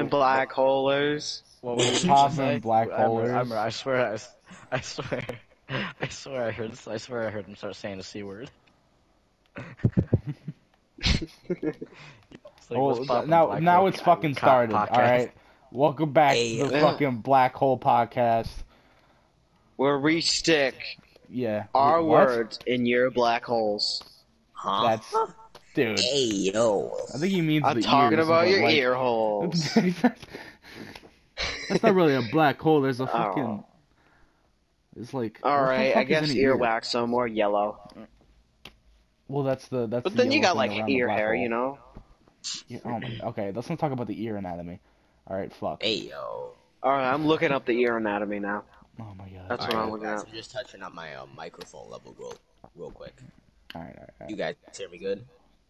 and black holers. What was you Pop just say? and black I remember- I, remember, I swear, I, s- I swear, I swear, I heard, I swear, I heard him start saying the c word. Like, Well, now now it's fucking started. podcast? All right, welcome back Hey, to the uh, fucking Black Hole podcast. Where we stick Yeah. our What? words in your black holes. Huh? That's dude. Hey yo. I think he means I'm the talking ears, about your like- ear holes. That's not really a black hole. There's a Oh. fucking. It's like. Alright, I guess in ear? earwax so more yellow. Well, that's the that's. But the then you got like ear hair, hole. you know? Yeah, oh my, okay, let's not talk about the ear anatomy. All right, fuck. Hey yo. Alright, I'm looking up the ear anatomy now. Oh my god. That's what Alright, I'm looking guys, at. I'm just touching up my uh, microphone level real, real quick. All right, all right, all You guys hear me good?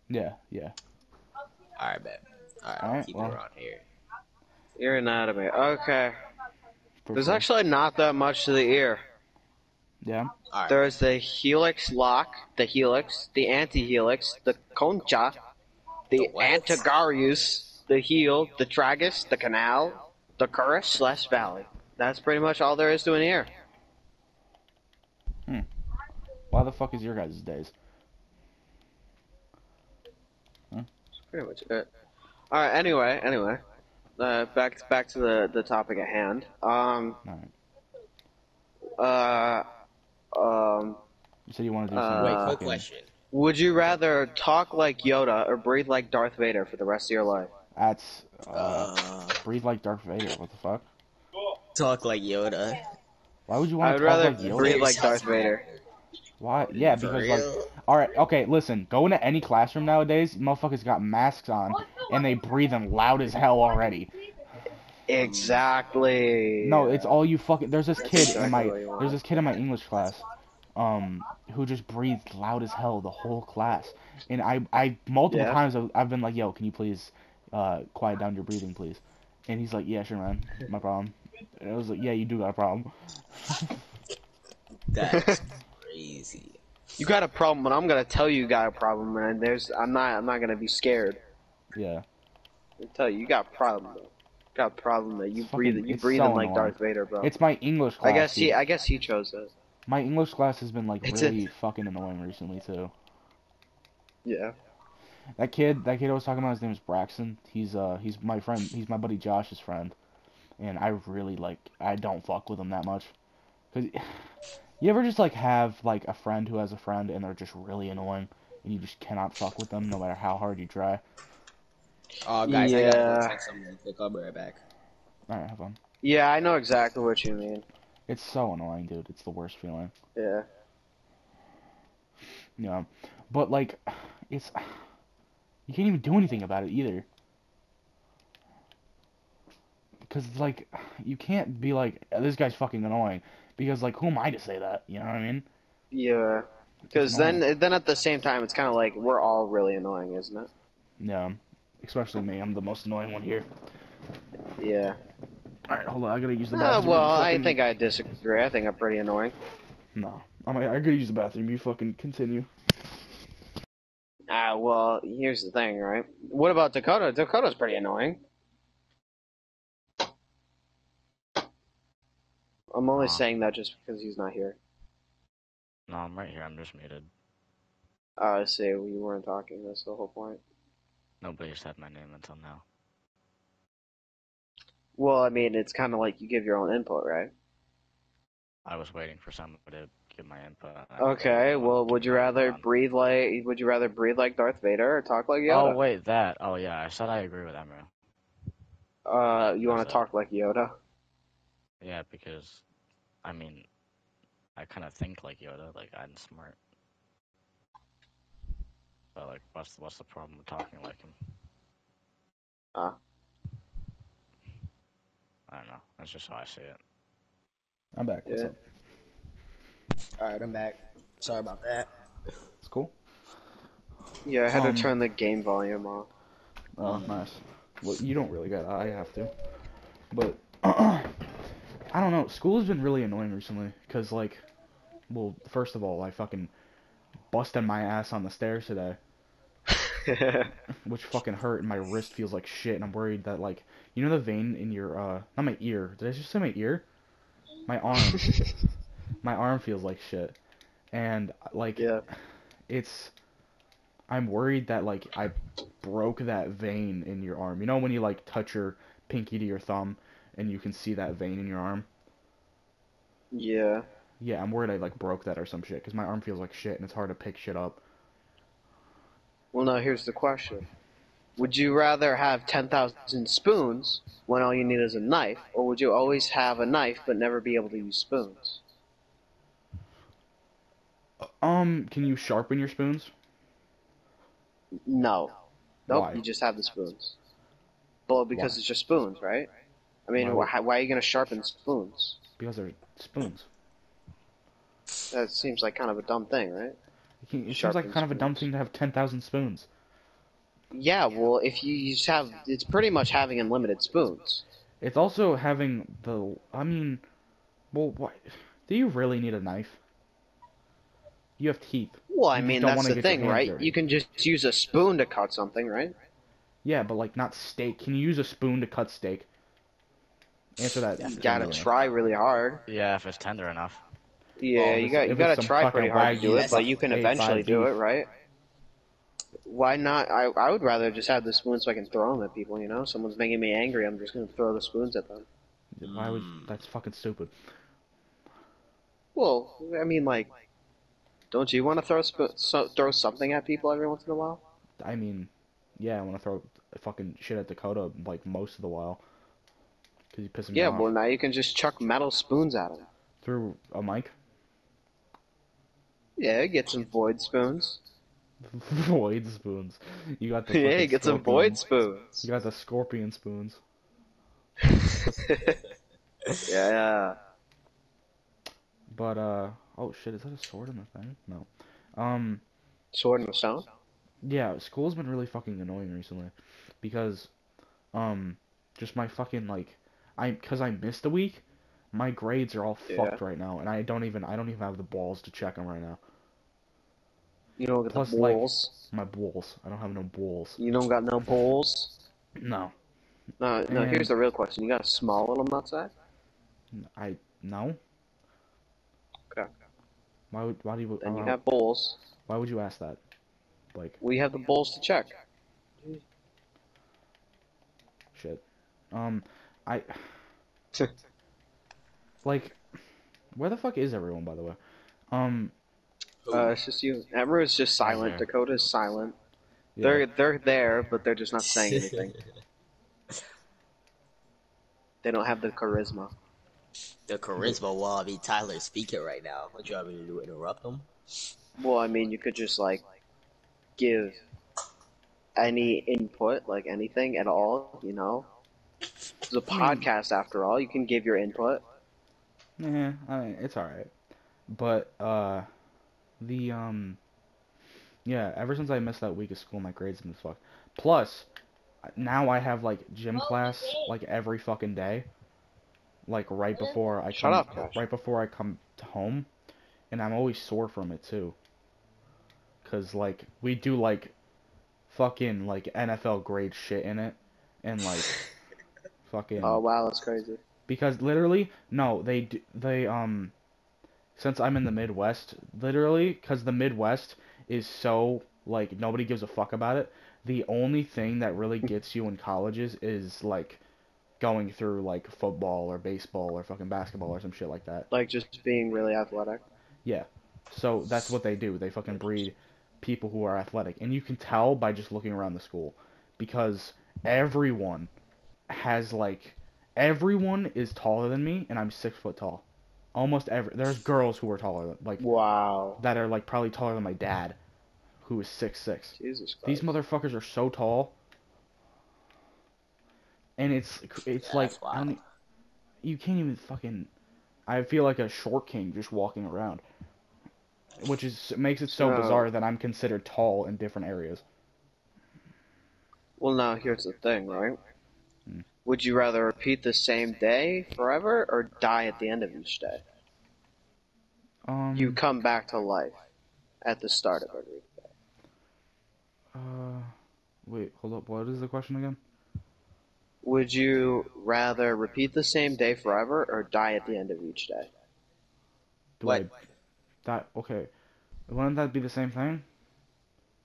Yeah, yeah. All right, bet. All right, Alright, keep well. it around here. Ear anatomy. Okay. for There's actually not that much to the ear. Yeah. All right. There's the helix lock, the helix, the antihelix, the concha, the The antitragus, the heel, the tragus, the canal, the currus slash valley. That's pretty much all there is to an ear. Hmm. Why the fuck is your guys' days? Pretty much it. All right. Anyway, anyway, uh, back back to the the topic at hand. Um. Uh. Um. You said you want to do Uh, some Wait, fucking- quick question. Would you rather talk like Yoda or breathe like Darth Vader for the rest of your life? That's uh, Uh, breathe like Darth Vader. What the fuck? talk like Yoda. Why would you I want would to talk rather like Yoda? breathe like Darth Vader. Why? Yeah, For because like, all right, okay, listen. Go into any classroom nowadays, motherfuckers got masks on, and they breathing loud as hell already. Exactly. No, it's all you fucking. There's this That's kid in my what you want. there's this kid in my English class, um, who just breathed loud as hell the whole class, and I I multiple Yeah. times I've, I've been like, yo, can you please, uh, quiet down your breathing, please, and he's like, yeah, sure, man, my problem. And I was like, yeah, you do got a problem. That's crazy. You got a problem, and I'm gonna tell you you got a problem, man. There's, I'm not, I'm not gonna be scared. Yeah. I tell you, you got a problem. Bro. Got a problem that you It's breathe, you it's breathing so like. Darth Vader, bro. It's my English class. I guess he, I guess he chose it. My English class has been like It's really fucking annoying recently too. Yeah. That kid, that kid I was talking about, his name is Braxton. He's uh, he's my friend. He's my buddy Josh's friend, and I really like. I don't fuck with him that much, cause you ever just like have like a friend who has a friend and they're just really annoying, and you just cannot fuck with them no matter how hard you try. Oh, guys, I gotta Yeah. go check something real quick. I'll be right back. All right, have fun. Yeah, I know exactly what you mean. It's so annoying, dude. It's the worst feeling. Yeah. Yeah, but like, it's you can't even do anything about it either. Because like, you can't be like, this guy's fucking annoying. Because like, who am I to say that? You know what I mean? Yeah. Because then, then at the same time, it's kind of like we're all really annoying, isn't it? Yeah, especially me. I'm the most annoying one here. Yeah. All right, hold on. I gotta use the Uh, bathroom. well, You I think I disagree. I think I'm pretty annoying. no. I'm. I gotta use the bathroom. You fucking continue. Ah, well, here's the thing, right? What about Dakota? Dakota's pretty annoying. I'm only saying that just because he's not here. No, I'm right here. I'm just muted. Uh, I see. We weren't talking. That's the whole point. Nobody said my name until now. Well, I mean, it's kind of like you give your own input, right? I was waiting for someone to give my input. Okay. Well, would you rather Um, breathe like? Would you rather breathe like Darth Vader or talk like Yoda? Oh wait, that. Oh yeah, I said I agree with Emerald. Uh, you want to talk like Yoda? Yeah, because, I mean, I kind of think like Yoda. Like I'm smart. But like, what's what's the problem with talking like him? Ah. I don't know. That's just how I see it. I'm back. What's Yeah. up? All right, I'm back. Sorry about that. It's cool. Yeah, I had Um, to turn the game volume off. Oh, nice. Well, you don't really got. I have to. But I don't know. School has been really annoying recently because, like, well, first of all, I fucking busted my ass on the stairs today. which fucking hurt, and my wrist feels like shit, and I'm worried that like you know the vein in your uh not my ear. Did I just say my ear? My arm. my arm feels like shit, and like yeah. it's I'm worried that like I broke that vein in your arm. You know when you like touch your pinky to your thumb and you can see that vein in your arm? Yeah. Yeah, I'm worried I like broke that or some shit cuz my arm feels like shit and it's hard to pick shit up. Well, now here's the question: Would you rather have ten thousand spoons when all you need is a knife, or would you always have a knife but never be able to use spoons? Um, can you sharpen your spoons? No. Nope. Why? You just have the spoons. Well, because Why? it's just spoons, right? I mean, Why why, why are you gonna sharpen spoons? Because they're spoons. That seems like kind of a dumb thing, right? It, seems Sharpen like kind of a dumb thing to have 10,000 spoons. Yeah. Well, if you just have, it's pretty much having unlimited spoons. It's also having the I mean, well, why do you really need a knife? You have teeth. Well, I mean, that's the thing, right? dirty. You can just use a spoon to cut something, right? Yeah, but like not steak. Can you use a spoon to cut steak? Answer that. You Definitely. gotta genuinely. try really hard. Yeah, if it's tender enough. Yeah, Well, you if got you gotta try pretty hard to do it, but you can eventually do it, right? Why not? I I would rather just have the spoons so I can throw them at people. You know, someone's making me angry. I'm just gonna throw the spoons at them. Why would Mm. that's fucking stupid. Well, I mean, like, don't you want to throw sp- so, throw something at people every once in a while? I mean, yeah, I want to throw fucking shit at Dakota like most of the while. Cause you me Yeah. off. Well, now you can just chuck metal spoons at them. Through a mic. Yeah, get some void spoons. void spoons. You got the yeah, get some void spoons. You got the scorpion spoons. yeah. But uh oh shit, is that a sword in the thing? No. Um Sword and stone. yeah, school's been really fucking annoying recently because um just my fucking like I cuz I missed a week, my grades are all Yeah. fucked right now and I don't even I don't even have the balls to check them right now. You don't get Plus, the like- balls. My balls. I don't have no balls. You don't got no balls. No. No, no. And- Here's the real question: You got a small little nutsack? I no. Okay. Why would why do you Then you uh, have balls. why would you ask that? Like We have the balls to check. shit. Um I like where the fuck is everyone by the way? Um Uh, it's just you. Emma is just silent. there. Dakota is silent. yeah. They're they're there, but they're just not saying anything. they don't have the charisma. the charisma while I mean Tyler's speaking right now. What you want me to do? Interrupt him? Well, I mean, you could just like give any input, like anything at all. You know, it's a podcast after all. You can give your input. Yeah, I mean, it's alright. But, uh, the, um, yeah, ever since I missed that week of school, my grades have been fucked. Plus, now I have, like, gym class, like, every fucking day. Like, right before I Shut come, up, right before I come to home. And I'm always sore from it, too. Cause, like, we do, like, fucking, like, NFL grade shit in it. And, like, fucking Oh wow, that's crazy. because literally no they they um since i'm in the midwest literally because the midwest is so like nobody gives a fuck about it the only thing that really gets you in colleges is like going through like football or baseball or fucking basketball or some shit like that Like just being really athletic. Yeah. So that's what they do they fucking breed people who are athletic and you can tell by just looking around the school because everyone has like everyone is taller than me and i'm six foot tall almost every there's girls who are taller than like Wow. that are like probably taller than my dad who is six six Jesus Christ. these motherfuckers are so tall and it's it's Yeah, like you can't even fucking i feel like a short king just walking around which is makes it so So- bizarre that i'm considered tall in different areas Well, now here's the thing, right? Would you rather repeat the same day forever or die at the end of each day? um You come back to life at the start of every day. uh Wait, hold up. What is the question again? Would you rather repeat the same day forever or die at the end of each day? Do What? I that okay? Wouldn't that be the same thing?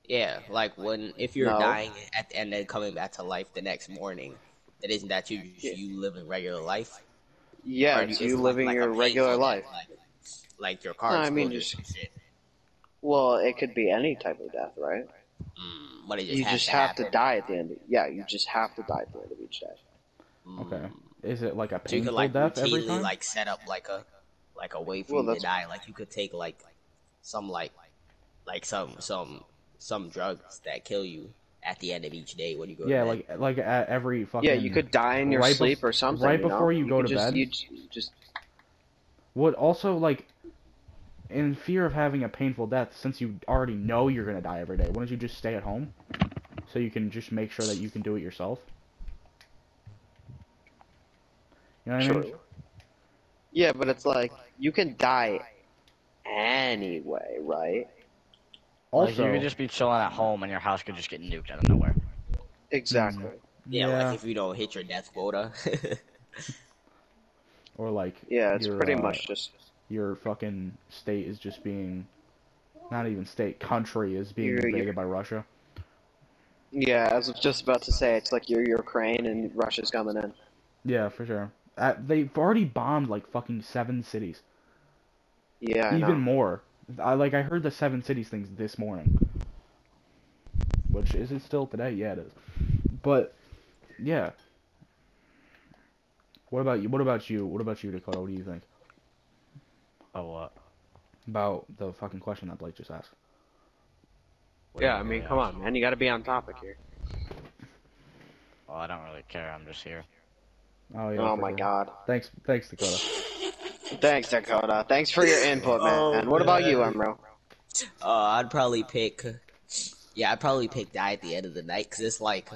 Yeah, like when if you're No. dying at the end and coming back to life the next morning, that isn't that you you living regular life? Yeah, Or it's you it like- living like your regular life. Like, like your car No, I mean, just- shit. Well, it could be any type of death, right? Mm, but it just you has just to have to happen. die at the end. Of, yeah, you just have to die at the end of each day. Okay. Is it like a So you could like death every routinely time? like set up like a like a way for Well, you to that's- die. Like you could take like some like like some some some drugs that kill you at the end of each day when you go. yeah, to bed. like like at every fucking. Yeah, you could die in your right bef- sleep or something. right you know? before you go could to just, bed? You just Would also like, in fear of having a painful death, since you already know you're gonna die every day, why don't you just stay at home, so you can just make sure that you can do it yourself? You know what I mean? Sure. Yeah, but it's like you can die anyway, right? Like, Also, you could just be chilling at home and your house could just get nuked out of nowhere. Exactly. yeah, yeah, like if you don't hit your death quota. or like Yeah, it's your, pretty uh, much just your fucking state is just being, not even state, country is being You're- invaded you're- by Russia. yeah. I was just about to say it's like you're Ukraine and Russia's coming in. Yeah, for sure. Uh, they've already bombed like fucking seven cities. Yeah, I even know. more. I like I heard the seven cities things this morning. Which is it still today? Yeah, it is. But yeah. What about you? What about you? What about you, Dakota? What do you think Oh what? about the fucking question that Blake just asked? What Yeah, I mean, come ask? on, man. You got to be on topic here. Well, I don't really care. I'm just here. Oh yeah. oh my sure. God. Thanks, thanks, Dakota. Thanks, Dakota. Thanks for your input, man. Oh, and what about you, man. Emro? uh, I'd probably pick. Yeah, I'd probably pick die at the end of the night because it's like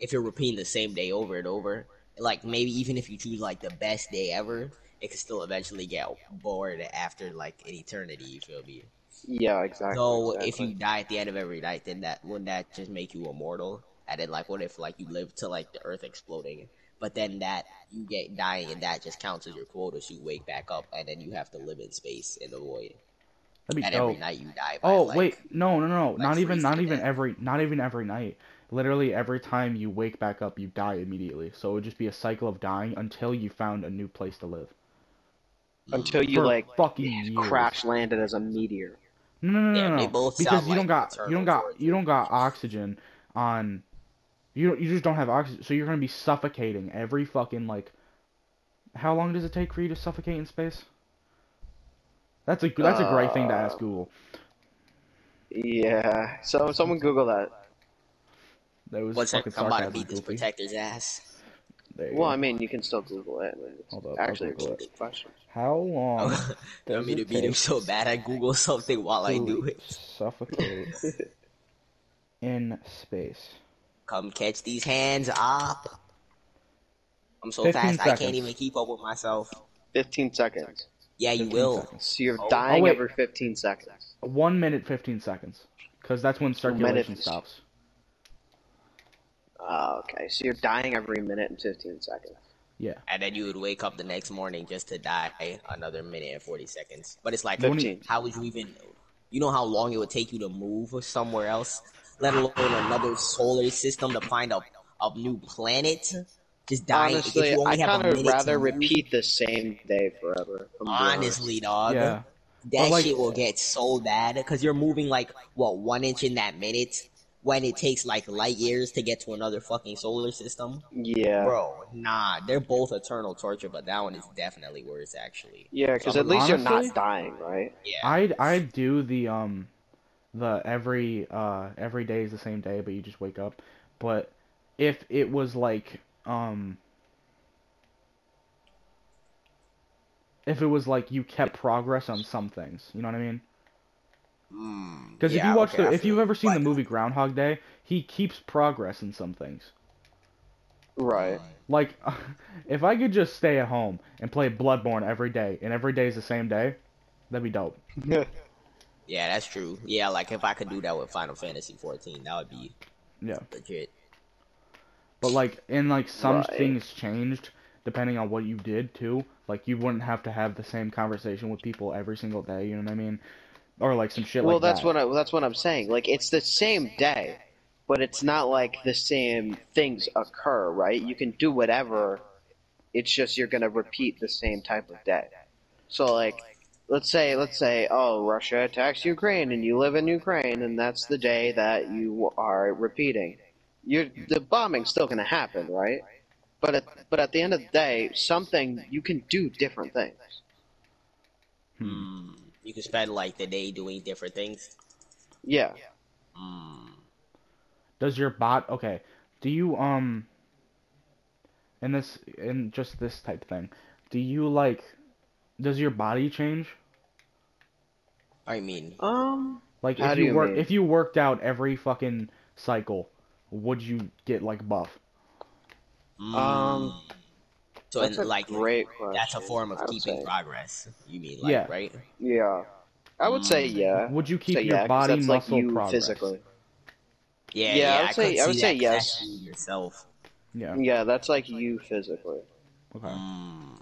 if you're repeating the same day over and over, like maybe even if you choose like the best day ever, it could still eventually get bored after like an eternity. You feel me? Yeah, exactly. So if you die at the end of every night, then that wouldn't that just make you immortal? And then like, what if like you live to like the Earth exploding, but then that you get dying and that just counts as your quota, so you wake back up and then you have to live in space in the void. That'd be And dope. every night you die. By, Oh like, wait, no, no, no, like not even, not even death. every, not even every night. Literally every time you wake back up, you die immediately. So it would just be a cycle of dying until you found a new place to live. until you For like fucking years. crash landed as a meteor. No, no, no, Yeah, no, no. because sound you don't got, you don't got, you don't got oxygen on. You you just don't have oxygen, so you're gonna be suffocating every fucking like. How long does it take for you to suffocate in space? That's a that's a great thing to ask Uh, Google. Yeah. So someone Google that. That was What's that? fucking I'm about to sarcasm, beat this protector's ass. There Well, go. I mean, you can still Google it. I mean, it's Hold up, I'll actually a Google good question. How long you does want me to beat him so bad I Google something while I do it? Suffocate in space. Come catch these hands up. I'm so 15 fast I can't even keep up with myself. 15 seconds. Yeah, you will. seconds. So you're Oh. dying Oh, every 15 seconds. One minute, fifteen seconds, because that's when circulation minute. stops. Uh, okay, so you're dying every minute and 15 seconds. Yeah. And then you would wake up the next morning just to die another minute and 40 seconds. But it's like, 15. how would you even, you know how long it would take you to move somewhere else? Let alone another solar system to find a, a new planet? Just dying. if Honestly, you only I have a kind of rather repeat the same day forever. if I'm being honest. Honestly, dog. Yeah. That like- shit will get so bad because you're moving like what one inch in that minute when it takes like light years to get to another fucking solar system. Yeah. Bro, nah, they're both eternal torture, but that one is definitely worse actually. Yeah, because So, at least you're not dying, right? Yeah, I'd I'd do the um, the every uh every day is the same day, but you just wake up. But if it was like um. If it was like you kept progress on some things, you know what I mean? Mm, Because if you watch okay, the, if you've ever seen the movie Groundhog Day, he keeps progress in some things. Right. Like, if I could just stay at home and play Bloodborne every day, and every day is the same day, that'd be dope. Yeah, that's true. Yeah, like if I could do that with Final Fantasy 14, that would be Yeah. Legit. But like, and like some Right. things changed depending on what you did too. Like you wouldn't have to have the same conversation with people every single day. You know what I mean? Or like some shit well, like that's that. what I, that's what I'm saying. Like it's the same day, but it's not like the same things occur, right? You can do whatever. It's just you're gonna repeat the same type of day. So like, let's say let's say oh Russia attacks Ukraine and you live in Ukraine and that's the day that you are repeating. You're the bombing's still gonna happen, right? But at, but at the end of the day, something you can do different things. Hmm. Mm. You can spend like the day doing different things. Yeah. Mm. Does your bot okay? Do you um in this in just this type thing? Do you like does your body change? I mean, Um. Like How if do you you work mean? if you worked out every fucking cycle, would you get like buff? mm. Um, so That's in, a like great question. that's a form of keeping say. progress. You mean like Yeah. right? Yeah. I would say Mm. yeah. Would you keep Say your yeah, 'cause body that's like muscle you progress? physically. Yeah, Yeah, yeah. I would say- I would say yes. yourself. Yeah. Yeah, that's like you physically. Okay. Mm.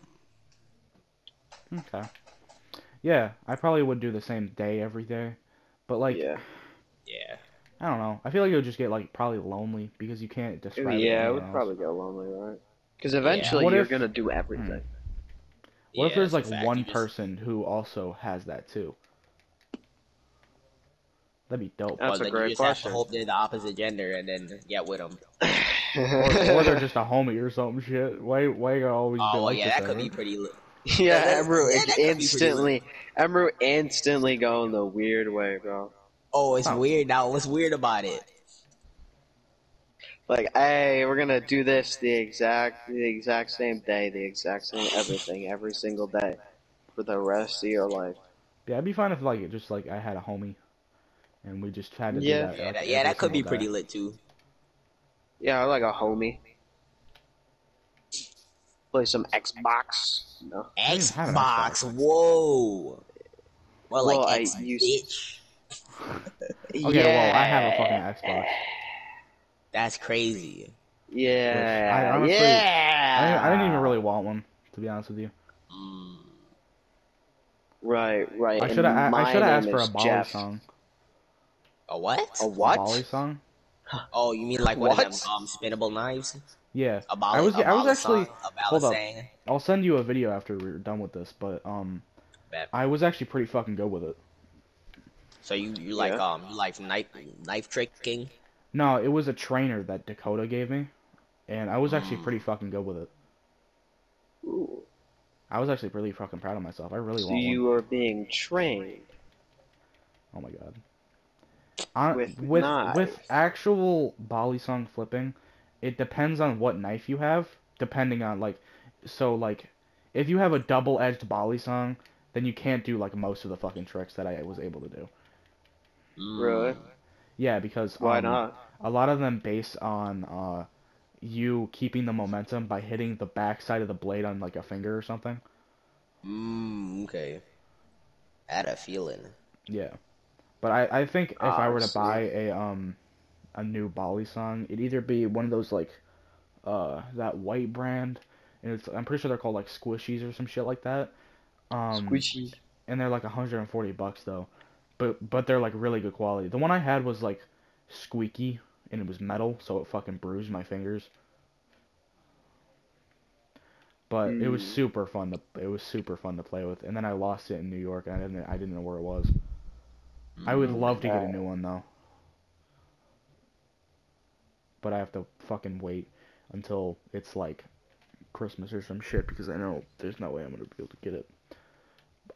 Okay. Yeah, I probably would do the same day every day, but like yeah. Yeah. I don't know. I feel like it would just get like probably lonely because you can't describe. Yeah, it anyone would else. probably get lonely, right? Because eventually What you're if- gonna do hmm. everything. What if there's like a fact. one person who also has that too? That'd be dope. That's well, a then great you just question. have to hope they're the opposite gender and then get with them. or, or they're just a homie or some shit. Why? Why you gotta always be Oh, well, like yeah, this, that could Aaron? be pretty. Li- yeah, that- Emru yeah, that could be pretty instantly, Emru instantly going the weird way, bro. oh, it's Oh. weird now. What's weird about it? Like, hey, we're gonna do this the exact, the exact same day, the exact same everything, every single day, for the rest of your life. Yeah, it'd be fine if like it just like I had a homie, and we just had to Yeah. do that. Yeah, like, that, yeah, that could be single day. pretty lit too. Yeah, like a homie. Play some Xbox. No. don't even have an Xbox, whoa. Well, like Well, I X used- bitch. Okay, well I have a fucking Xbox. That's crazy. Yeah. I honestly- yeah. I didn't, I didn't even really want one to be honest with you. Mm. Right, right. I should have I should have asked for a is Bali Jeff. song. A what? A A what? balisong? Oh, you mean like one of them What? um spinnable knives? Yeah. A I was I was actually song, a hold up. I'll send you a video after we're done with this, but um Bet. I was actually pretty fucking good with it. So you you like Yeah. um you like knife knife tricking? No, it was a trainer that Dakota gave me, and I was actually Mm. pretty fucking good with it. Ooh. I was actually really fucking proud of myself. I really So want one. you are being trained. Oh my god. On, With with with actual balisong flipping, it depends on what knife you have. Depending on like, so like, if you have a double edged balisong, then you can't do like most of the fucking tricks that I was able to do. Really? Yeah, because Why um, not? a lot of them based on uh, you keeping the momentum by hitting the back side of the blade on like a finger or something. Mm, okay. I had a feeling. Yeah, but I, I think if I Ah, were to sweet. buy a um a new balisong, it'd either be one of those like uh that white brand, and it's I'm pretty sure they're called like squishies or some shit like that. Um, Squishy. and they're like 140 bucks though, but but they're like really good quality. The one I had was like squeaky and it was metal, so it fucking bruised my fingers. But it was Mm. super fun to it was super fun to play with, and then I lost it in New York, and I didn't I didn't know where it was. I would Mm. love to get a new one though, but I have to fucking wait until it's like Christmas or some shit because I know there's no way I'm gonna be able to get it.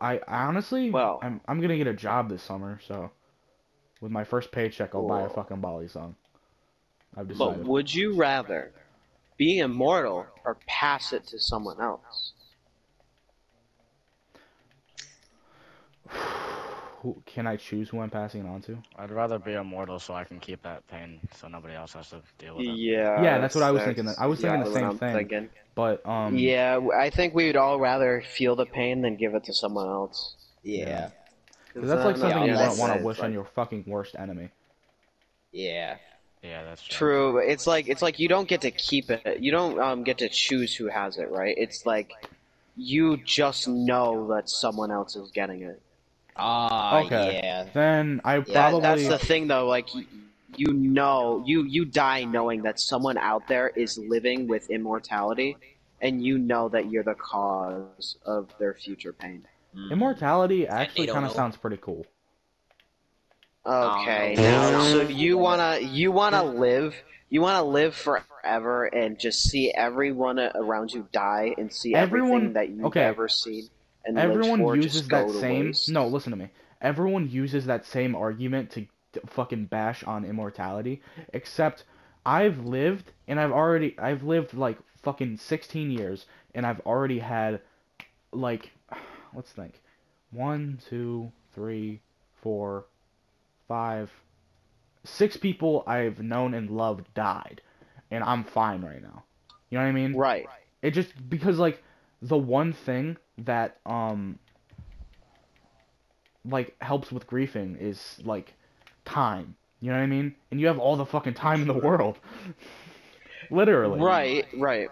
I, I honestly, Well- I'm I'm gonna get a job this summer, so with my first paycheck, I'll buy a fucking balisong. I've decided. But would you rather be immortal or pass it to someone else? Who, can I choose who I'm passing it on to? I'd rather be immortal so I can keep that pain, so nobody else has to deal with it. Yeah. Yeah, that's what I was thinking. I was thinking the same thing. thinking. But um, yeah, I think we would all rather feel the pain than give it to someone else. Yeah. 'cause that's like then, something you yeah, wouldn't want to it's wish on your fucking worst enemy. Yeah. Yeah, that's True. but It's like it's like you don't get to keep it. You don't um get to choose who has it, right? It's like you just know that someone else is getting it. Ah, Okay. yeah. Then I That, probably that's the thing, though. Like you know, you you die knowing that someone out there is living with immortality, and you know that you're the cause of their future pain. Mm. immortality actually kind of sounds pretty cool. Okay, Um, now so you wanna you wanna live you wanna live forever and just see everyone around you die and see Everyone- everything that you've okay. ever seen and Everyone uses that same. No, listen to me. Everyone uses that same argument to, to fucking bash on immortality, except I've lived and I've already I've lived like fucking 16 years and I've already had like let's think one two three four five six people I've known and loved died and I'm fine right now. You know what I mean? Right. It just because like the one thing that um like helps with griefing is like time. You know what I mean? And you have all the fucking time in the world. Literally. Right, right.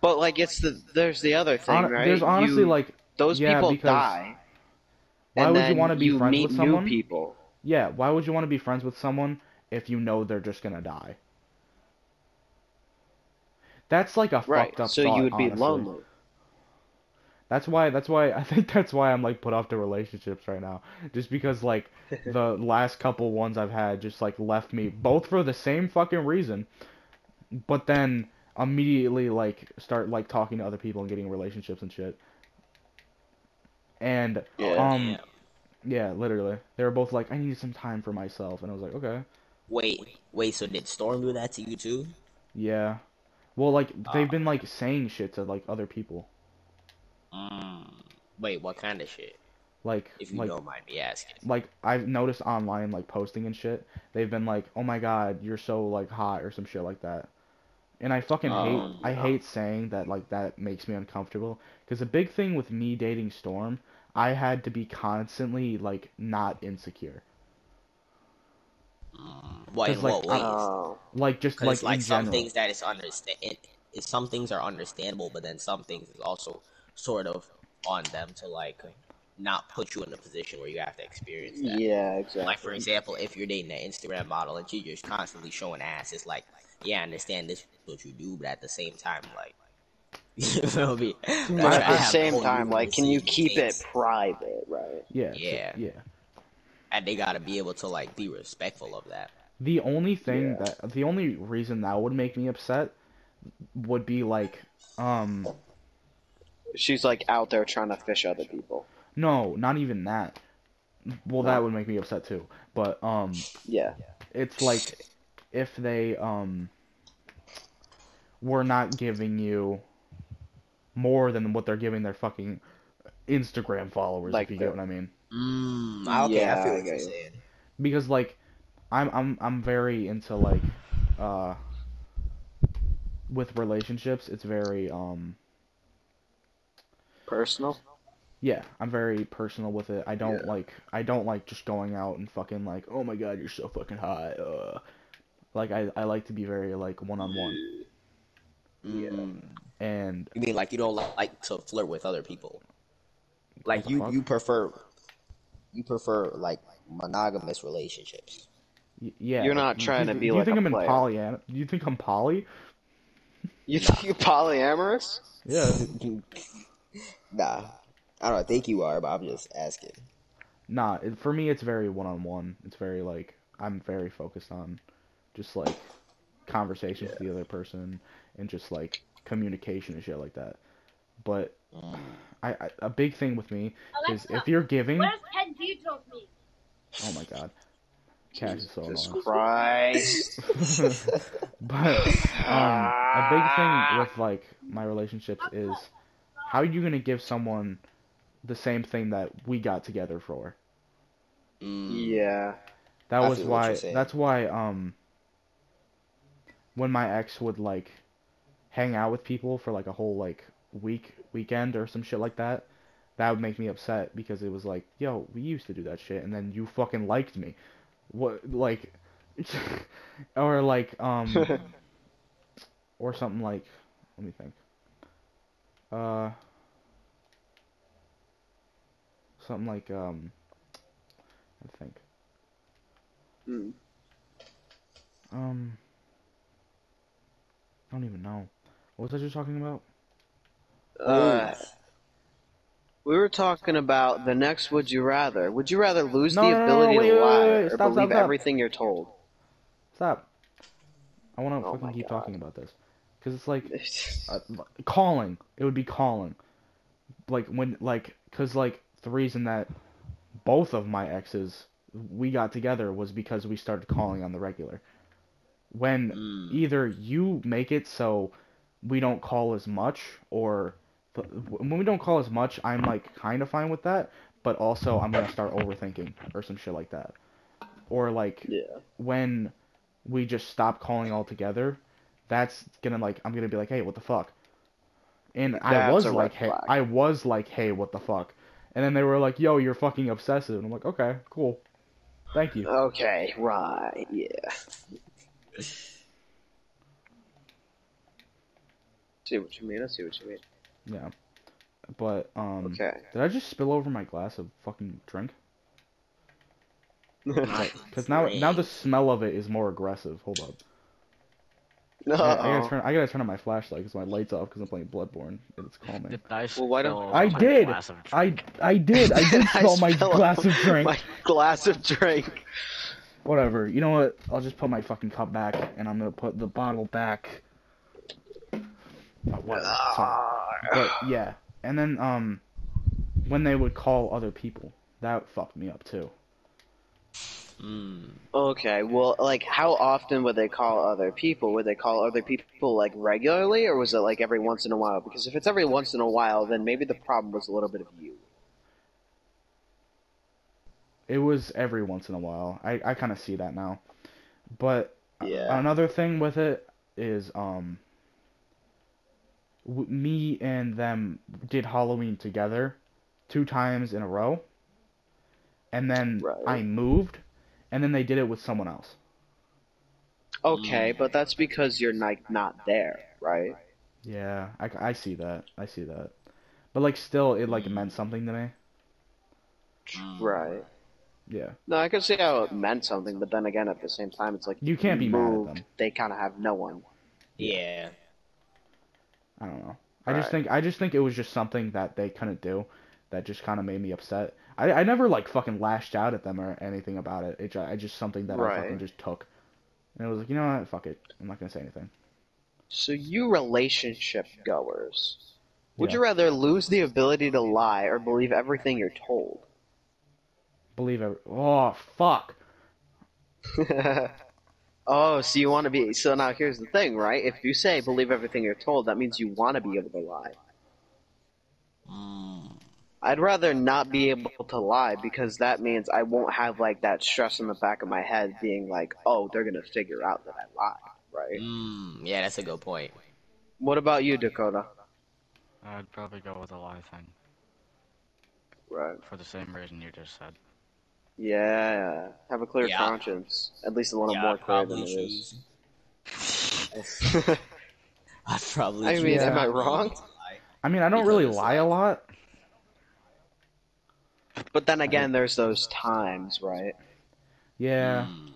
But like it's the there's the other thing, Hon- right? There's honestly You- like those yeah, people die. why would you wanna be friends meet with someone? New people. yeah, why would you want to be friends with someone if you know they're just gonna die? That's like a Right. fucked up So thought, you would be honestly. lonely. That's why. That's why. I think that's why I'm like put off to relationships right now. Just because like the last couple ones I've had just like left me both for the same fucking reason, but then immediately like start like talking to other people and getting relationships and shit. And Yeah. um Damn. yeah, literally they were both like I need some time for myself, and I was like okay, Wait, wait. So did Storm do that to you too? yeah. Well, like they've Ah. been like saying shit to like other people, Mm. Wait, what kind of shit? like If you like don't mind me asking. like I've noticed online like posting and shit, they've been like, "Oh my god, you're so like hot" or some shit like that. And I fucking Oh, hate I hate saying that like that makes me uncomfortable because the big thing with me dating Storm, I had to be constantly like not insecure. Mm. What in 'Cause, like, what ways? Oh. Like just like, like, in some general. things that is understand, it, it, some things are understandable, but then some things is also sort of on them to like not put you in a position where you have to experience that. Yeah, exactly. Like for example, if you're dating an Instagram model and she's just constantly showing ass, it's like, yeah, I understand this is what you do, but at the same time, like, you feel me? But I- at the same time, like, can you decision keep it private, right? yeah, Yeah. yeah. And they gotta be able to like be respectful of that. The only thing Yeah. that the only reason that would make me upset would be like um She's like out there trying to fish other people. no, not even that. Well, that would make me upset too. But um Yeah. it's like if they um were not giving you more than what they're giving their fucking Instagram followers, Like if you the- get what I mean. Mm, okay, Yeah, I feel I you're saying. Because like I'm I'm I'm very into like uh with relationships, it's very um Personal. yeah, I'm very personal with it. I don't Yeah. like I don't like just going out and fucking like, "Oh my god, you're so fucking hot." Uh like I I like to be very like one-on-one. Yeah. Mm. And You mean like you don't li- like to flirt with other people? Like you fuck? you prefer you prefer like monogamous relationships. y- yeah, You're not you- trying do to be do you like think a I'm in player. poly? Do you think I'm poly? You think you're polyamorous? Yeah. nah, I don't think you are, but I'm just asking. Nah, it, for me it's very one-on-one. It's very like I'm very focused on just like conversations with the other person and just like communication and shit like that. But I, I a big thing with me is if you're giving, Where's Ted Vito me? oh my god, Cash is so Jesus annoying. Christ. but um, a big thing with like my relationships is how are you gonna give someone the same thing that we got together for? Mm, yeah. That I was feel what you're why. That's why. Um, when my ex would like hang out with people for like a whole like week weekend or some shit like that, that would make me upset because it was like, yo, we used to do that shit, and then you fucking liked me. What like or like um or something like let me think uh something like um I think Hmm. um I don't even know what was I just talking about Uh, we were talking about the next Would You Rather. Would you rather lose No, the no, ability no, wait, to lie wait, wait, or stop, believe stop, stop. everything you're told? stop I want to Oh fucking keep God. talking about this because it's like uh, calling it would be calling like when like because like the reason that both of my exes we got together was because we started calling on the regular when Mm. either you make it so we don't call as much or the, when we don't call as much i'm like kind of fine with that but also i'm gonna start overthinking or some shit like that or like yeah. when we just stop calling altogether, that's gonna like I'm gonna be like, hey, what the fuck? And I was like, hey, flag. I was like, hey, what the fuck? And then they were like, yo, you're fucking obsessive. And I'm like, okay, cool, thank you. Okay, right, yeah. See what you mean? I see what you mean. Yeah, but um, Okay. did I just spill over my glass of fucking drink? Because now now the smell of it is more aggressive. Hold up. I, gotta- I gotta turn I gotta turn on my flashlight because my light's off because I'm playing Bloodborne and it's calming. Did I Well, why don't- spill I did. I drink? I did I did spill my glass of drink. My glass of drink. Whatever. You know what? I'll just put my fucking cup back, and I'm gonna put the bottle back. Whatever. Sorry. But yeah, and then um, when they would call other people, that fucked me up too. Mm. Okay, well, like, how often would they call other people? Would they call other people, like, regularly, or was it, like, every once in a while? Because if it's every once in a while, then maybe the problem was a little bit of you. It was every once in a while. I I kind of see that now, but Yeah. another thing with it is um, w- me and them did Halloween together, two times in a row, and then Right. I moved, and then they did it with someone else. Okay, but that's because you're, like, not there, right? Yeah, I, I see that. I see that. But like still it like meant something to me. Mm. Right. Yeah. No, I can see how it meant something, but then again, at the same time, it's like You can't be mad at moved, them. They kind of have no one. Yeah. I don't know. I just Right. think I just think it was just something that they couldn't do that just kind of made me upset. I, I never like fucking lashed out at them or anything about it. It I just something that I fucking just took. And it was like, you know what? Fuck it. I'm not going to say anything. So you relationship goers, would Yeah. you rather lose the ability to lie or believe everything you're told? Believe every Oh, fuck. oh, so you want to be? So now here's the thing, right? If you say believe everything you're told, that means you want to be able to lie. Mm. I'd rather not be able to lie because that means I won't have like that stress in the back of my head being like, oh, they're gonna figure out that I lied, right? Mm. Yeah, that's a good point. What about you, Dakota? I'd probably go with the lie thing Right. for the same reason you just said. Yeah, have a clear Yeah. conscience, at least a little yeah, more clear than it is. choose. I'd probably. I mean, choose am I wrong? able to lie. I mean, I don't really lie a lot. But then again, there's those times, right? Yeah. Mm.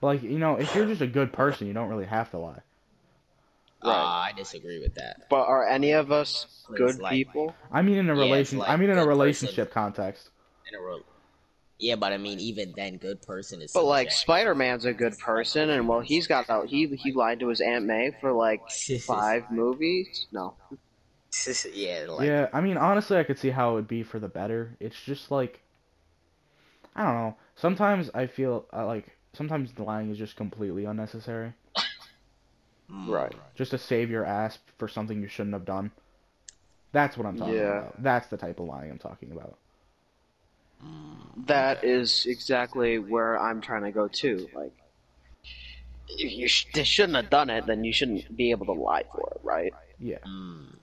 Like, you know, if you're just a good person, you don't really have to lie. Uh, I disagree with that. But are any of us Please, good like- people? I mean in a Yeah, it's relation like I mean in a good person. relationship context. In a rel- yeah, but I mean, even then, good person is. But like. Spider Man's a good person, and well, he's got out. He he lied to his Aunt May for like five movies. No, yeah, like, yeah, I mean honestly I could see how it would be for the better. It's just like I don't know. Sometimes I feel uh, like sometimes lying is just completely unnecessary. right. Just to save your ass for something you shouldn't have done. That's what I'm talking Yeah. about. That's the type of lying I'm talking about. That is exactly where I'm trying to go too. Like, if you sh- they shouldn't have done it, then you shouldn't be able to lie for it, right? Yeah. Mm.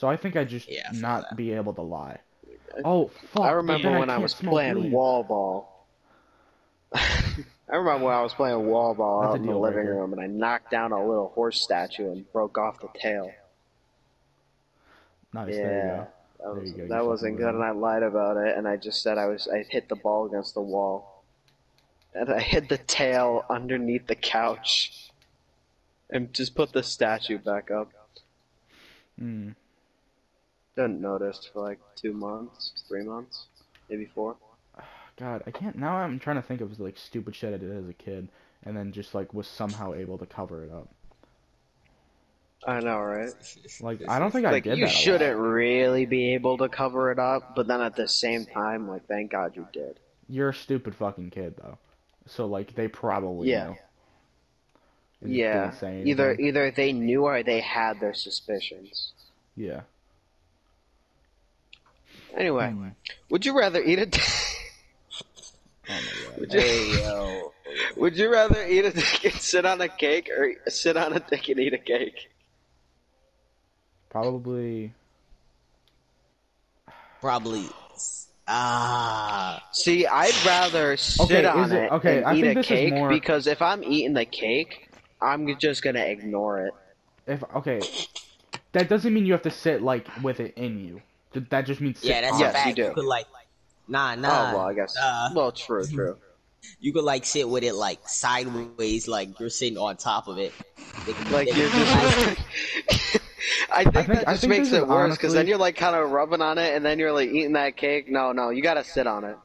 So I think I just Yeah, not that. be able to lie. Oh fuck! I remember when I can't was playing weed. wall ball. I remember when I was playing wall ball That's out in the living breaker. room and I knocked down a little horse statue and broke off the tail. Nice. yeah. There you go. That, was, go, that wasn't good, and I lied about it, and I just said I was I hit the ball against the wall, and I hit the tail underneath the couch, and just put the statue back up. Mm. Didn't notice for like two months, three months, maybe four. God, I can't. Now I'm trying to think of like stupid shit I did as a kid, and then just like was somehow able to cover it up. I know, right? Like I don't think I did you that. a lot. shouldn't really be able to cover it up, but then at the same time, like thank God you did. You're a stupid fucking kid though. So like they probably Yeah. knew. Yeah, either either they knew or they had their suspicions. Yeah. Anyway, Hmm. would you rather eat a? Oh my would you, Hey yo. would you rather eat a dick and sit on a cake, or sit on a dick and eat a cake? Probably. Probably. Ah. See, I'd rather sit Okay, on it- it okay, and I eat think a this cake more- because if I'm eating the cake, I'm just gonna ignore it. If okay, that doesn't mean you have to sit like with it in you. Th- That just means Yeah, that's on Yes, a it. you fact. do. You could like. Nah, nah. oh well, I guess. nah. well, true, true. You could like sit with it like sideways, like you're sitting on top of it. Like you're could- just. I think, think- that just think makes it worse because then you're like kind of rubbing on it, and then you're like eating that cake. No, no, you gotta sit on it.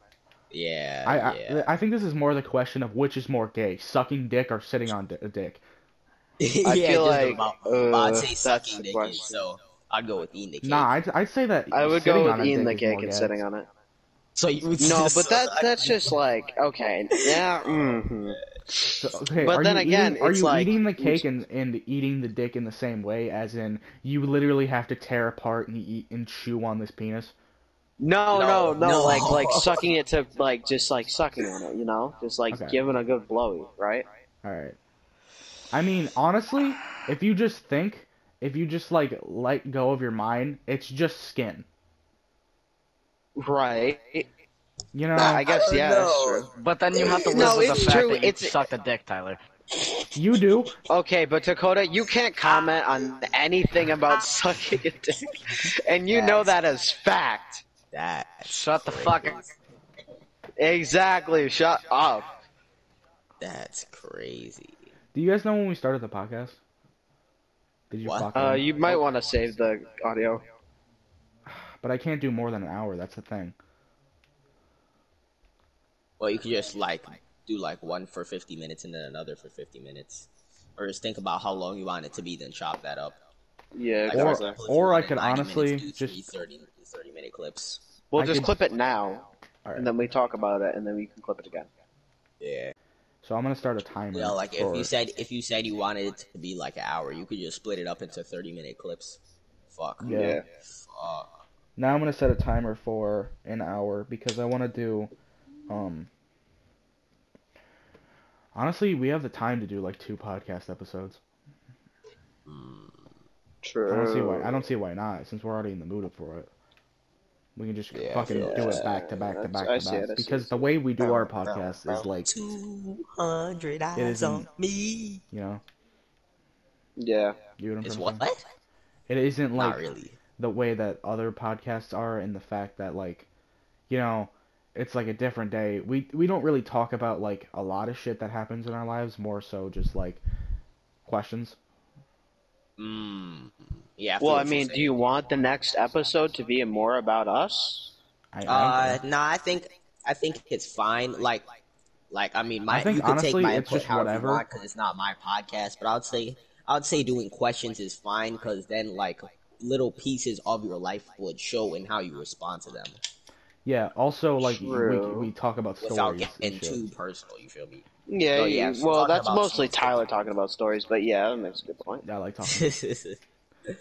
yeah, I, I yeah. I think this is more the question of which is more gay, sucking dick or sitting on di- a dick. yeah, feel just like, about, uh, about to say that's sucking the dick, question. so I'd go with eating the cake. Nah, I'd, I'd say that. I would go with a eating the dick is more cake and gay. sitting on it. so you would No, so but that that's just like okay, yeah. hmm So, okay, But then again, eating, are you like- eating the cake and, and eating the dick in the same way? As in, you literally have to tear apart and eat and chew on this penis. No, No, no, no, no. like like sucking it to like just like sucking on it, you know, just like Okay. giving a good blowy, right? All right. I mean, honestly, if you just think, if you just like let go of your mind, it's just skin. Right. You know, I guess yeah, that's true. But then you have to live No, with the fact true, that you it's- sucked a dick, Tyler. you do. Okay, but Dakota, you can't comment on anything about sucking a dick, and you know that as fact. that. Shut the fuck up. Exactly. Shut up. That's crazy. Do you guys know when we started the podcast? Did you What? Uh, you might want to save the audio. But I can't do more than an hour. That's the thing. Well, you could just like do like one for 50 minutes and then another for 50 minutes, or just think about how long you want it to be, then chop that up. Yeah, Like, Or- exactly. or I could 90 minutes, honestly do just- three 30, 30 minute clips. We'll I just could- clip it now, All right. and then we talk about it, and then we can clip it again. Yeah. So I'm gonna start a timer. Yeah, like if you said if you said you wanted it to be like an hour, you could just split it up into 30 minute clips. Fuck. Yeah. Fuck. Now I'm gonna set a timer for an hour because I want to do, um. Honestly, we have the time to do like two podcast episodes. True. I don't see why. I don't see why not. Since we're already in the mood for it, we can just Yeah, fucking do it back to back to back I to see it, back. Because it. the way we do our podcast is like, 200 eyes isn't- on me. you know, Yeah. you know what I'm It's saying? what? It isn't like really. the way that other podcasts are in the fact that like you know it's like a different day we we don't really talk about like a lot of shit that happens in our lives more so just like questions Mm. Yeah. Well, I mean, do you want the next episode to be more about us? I, I Uh, care. no, I think I think it's fine. Like, like I mean, my I think you could honestly, take my input however whatever. you want because it's not my podcast. But I would say I would say doing questions is fine because then like little pieces of your life would show in how you respond to them yeah also like we, True. we talk about without stories getting and too personal. You feel me? Yeah. Oh, yeah, so well, that's mostly stuff. Tyler talking about stories, but yeah, that makes a good point. i like talking but,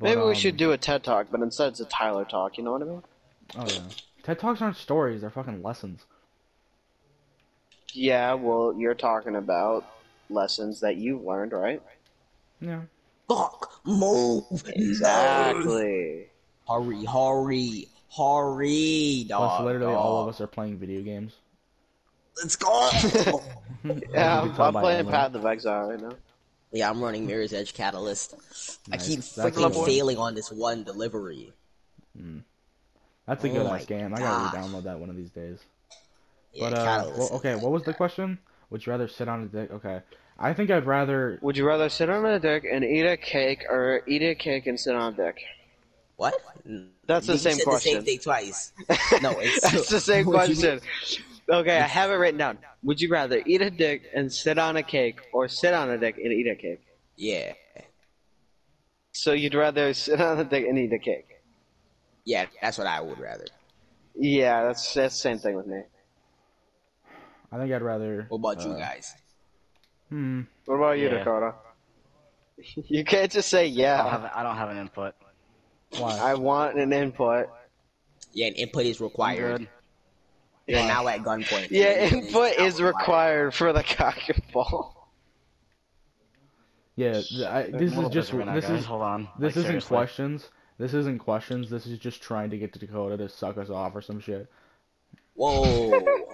Maybe we um, should do a TED talk, but instead it's a Tyler talk. You know what I mean? oh yeah ted talks aren't stories they're fucking lessons Yeah. Well, you're talking about lessons that you've learned, right? yeah Fuck, move, Exactly. hurry, hurry, hurry, dog. plus literally all of us are playing video games Let's go. Yeah, I'm, I'm playing Emily. Path of Exile right now. yeah, I'm running Mirror's Edge Catalyst. I keep freaking failing on this one delivery. That's a Oh good my ass game. I gotta re-download that one of these days. Yeah, But uh, Catalyst. well, okay. What was the question? Would you rather sit on a dick? Okay, I think I'd rather. Would you rather sit on a dick and eat a cake, or eat a cake and sit on a dick? What? That's the You same said question. The same thing twice. No, it's That's the same question. Okay, I have it written down. Would you rather eat a dick and sit on a cake, or sit on a dick and eat a cake? Yeah, So you'd rather sit on a dick and eat a cake? yeah, that's what I would rather. Yeah, that's that's the same thing with me. I think I'd rather. What about you uh, guys? Hmm. What about you, Yeah. Dakota? You can't just say I don't yeah. have, I don't have an input. Why? I want an input. Yeah, and input is I'm required. Good. You're now at gunpoint. Yeah, Input input is required for the cock and ball. Yeah. I, this I'm is just. right now, This guys. is. Hold on. This Like, isn't seriously. questions. This isn't questions. This is just trying to get to Dakota to suck us off or some shit. Whoa.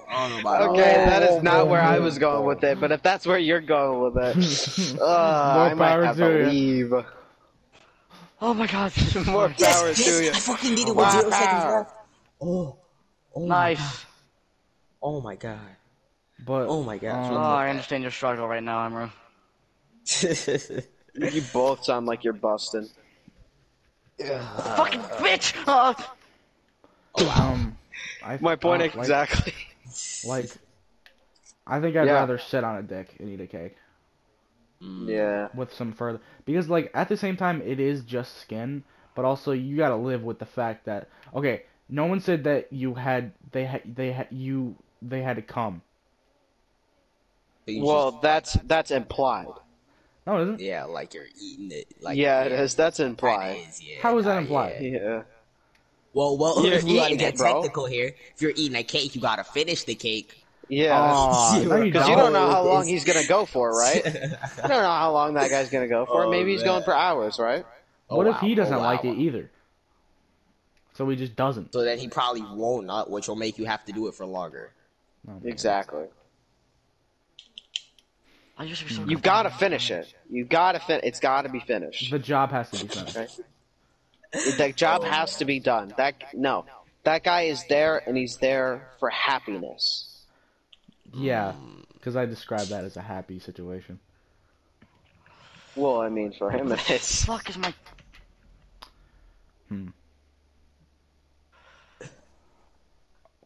I don't know about Okay, that. that is not where I was going with it, but if that's where you're going with it, uh, I might have to to ya. leave. Oh my god. More Yes, power yes, to you. I fucking did it with Wow. zero seconds left. Oh. Oh my nice. God. Oh my god. But. Oh my gosh. Oh, um, I understand your struggle right now, Emro. You both sound like you're busting. Fucking bitch! Uh, um. I, My point uh, like- exactly. Like, I think I'd Yeah. rather sit on a dick and eat a cake Yeah. with some further because, like, at the same time, it is just skin, but also you gotta live with the fact that okay, no one said that you had they had they had you they had to come. Well, that's that's implied. No, it isn't. yeah, like you're eating it. Like yeah, it is. That's implied. is, yeah, How is that implied? yeah. Yeah. Well, well, You're if we gotta eating get it, bro. technical here, if you're eating a cake, you gotta finish the cake. Yeah. Aw, You no, are you Because you don't. don't know how long he's gonna go for, right? You don't know how long that guy's gonna go for. Oh, Maybe he's man. going for hours, right? Oh, what if he doesn't Oh, like it either? So he just doesn't. So then he probably won't not, which will make you have to do it for longer. Oh, Exactly. I used to be so You good. gotta finish it. You gotta fin. It's gotta be finished. The job has to be finished. Right? The job Oh, has to be done. That no, that guy is there, and he's there for happiness. Yeah, because I describe that as a happy situation. Well, I mean, for him, it is. Fuck is my. Hmm.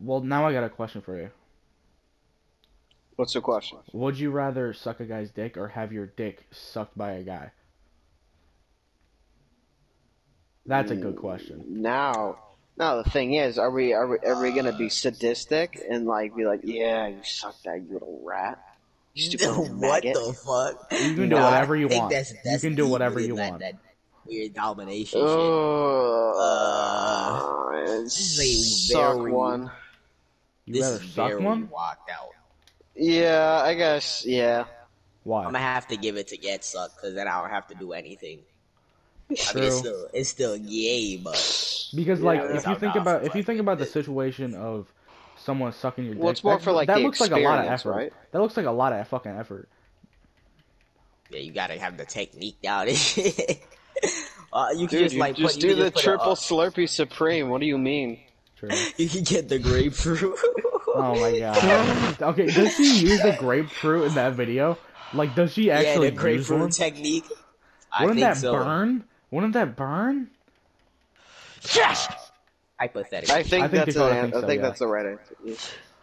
Well, now I got a question for you. What's the question? Would you rather suck a guy's dick or have your dick sucked by a guy? That's a good mm, question. Now, now the thing is, are we are we, are we gonna be sadistic and like be like, yeah, you suck that, you little rat, you stupid what maggot. the fuck? You can do whatever you want. That's, You can do whatever you want. That weird domination shit. Oh, uh, This is a suck very- one. You This rather is suck very one? walked out. Yeah, I guess. Yeah. Why? I'm gonna have to give it to get sucked because then I don't have to do anything. I mean, True. it's still it's still yay, but Because Yeah, like that's if you how think about if you think about the situation of someone sucking your dick, Well, it's more that, for, like, that looks like a lot of effort. right? That looks like a lot of fucking effort. yeah, you gotta have the technique down. uh, you can Dude, just you like just put, do you the just put triple A, Slurpee Supreme. What do you mean? True. you can get the grapefruit. Oh my god. Okay, does she use the grapefruit in that video? Like, does she actually yeah, actually the use grapefruit one? technique. I Wouldn't think that so. burn? Wouldn't that burn? Yes! Hypothetically, I think I think that's Dakota an, thinks I so, think yeah. that's the right answer.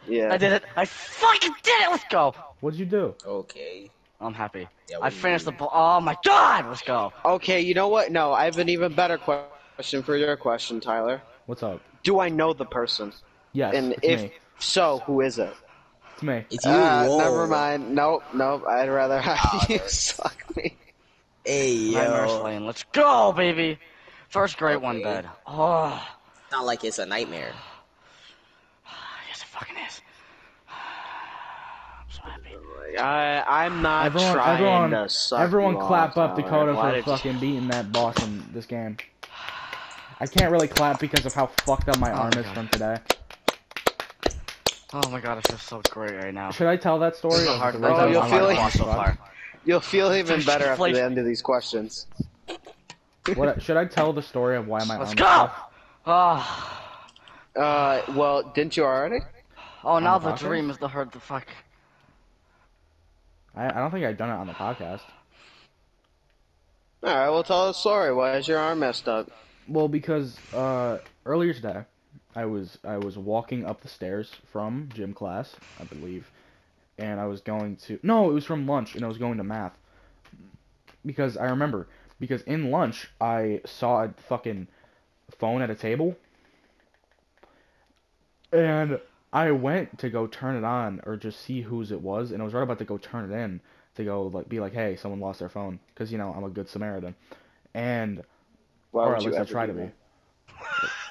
Yeah. I did it! I fucking did it! Let's go! What'd you do? okay. I'm happy. Yeah, I what do finished the ball. Oh my god! Let's go. Okay, you know what? No, I have an even better question for your question, Tyler. What's up? Do I know the person? Yes, And it's if me. So, who is it? It's me. It's you. Uh, whoa. never mind. Nope, nope. I'd rather have Ah, you suck me. Hey Nightmare yo, Lane. Let's go, baby! First great one, Okay. bed. Oh. not like it's a nightmare. Yes, it fucking is. I'm so happy. I, I'm not Everyone, trying everyone, to suck everyone, clap off, up Dakota Why for fucking beating that boss in this game. I can't really clap because of how fucked up my Oh, arm is from today. Oh my god, I feel so great right now. Should I tell that story? This is hard the night Oh, you'll feel like- so far. You'll feel even better after the end of these questions. What, should I tell the story of why my Let's arm go! sucked? Ah. Uh, well, didn't you already? oh, now the the dream is the hurt the fuck. I, I don't think I've done it on the podcast. All right, well, tell us story. Why is your arm messed up? Well, because uh, earlier today, I was I was walking up the stairs from gym class, I believe, and I was going to no, it was from lunch, and I was going to math. Because I remember, because in lunch I saw a fucking phone at a table, and I went to go turn it on or just see whose it was, and I was right about to go turn it in to go like be like, hey, someone lost their phone, because you know I'm a good Samaritan, and Why or at least I try to be.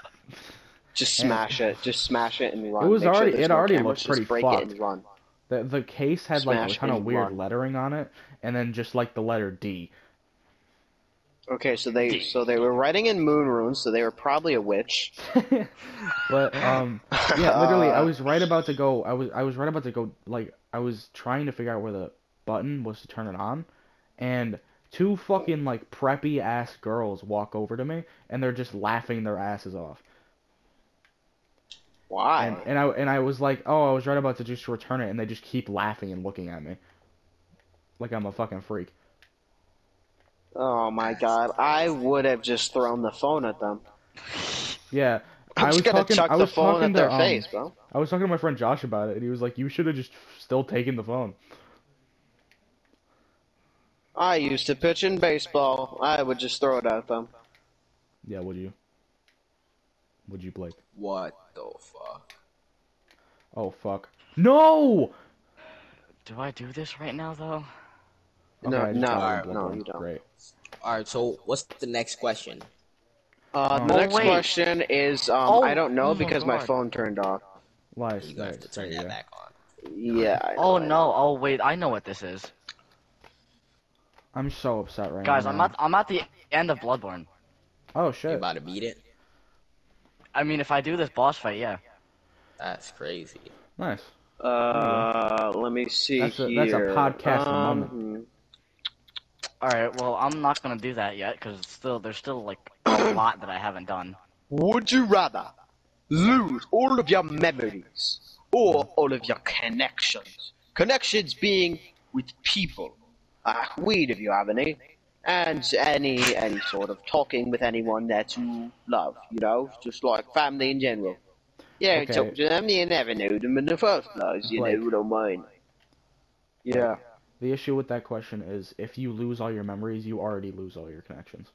Just And- smash it. Just smash it and run. It was Make sure already- there's it no already cameras, looked pretty break it and run. The the case had like a ton of weird run. lettering on it, and then just like the letter D. Okay, so they so they were writing in moon runes, so they were probably a witch. but um, yeah, literally, I was right about to go. I was I was right about to go. Like I was trying to figure out where the button was to turn it on, and two fucking like preppy ass girls walk over to me, and they're just laughing their asses off. Why? And and I and I was like, oh, I was right about to just return it, and they just keep laughing and looking at me, like I'm a fucking freak. oh my god, I would have just thrown the phone at them. Yeah. I'm I was just gonna talking. chuck I the was phone talking at their to, um, face, bro. I was talking to my friend Josh about it, and he was like, "You should have just still taken the phone." I used to pitch in baseball. I would just throw it at them. Yeah, would you? Would you, Blake? What the fuck? Oh fuck! No. Do I do this right now though? No, I just no, got no, Bloodborne. you don't. Great. All right, so what's the next question? Uh, Oh, the next wait. question is um, Oh, I don't know oh my because my God. phone turned off. Lies. You have to turn that back on. Yeah. I Oh know, no! Oh wait, I know what this is. I'm so upset right Guys, now. I'm at I'm at the end of Bloodborne. Oh You shit! about to beat it? I mean, if I do this boss fight, yeah. That's crazy. Nice. Uh, let me see That's a- here. that's a podcast um, moment. All right. Well, I'm not gonna do that yet because still there's still like a lot that I haven't done. Would you rather lose all of your memories or all of your connections? Connections being with people, uh, weed if you have any, and any any sort of talking with anyone that you love. You know, just like family in general. Yeah, Okay. talk to them. You never knew them in the first place. You Like- know, don't mind. Yeah. The issue with that question is if you lose all your memories, you already lose all your connections.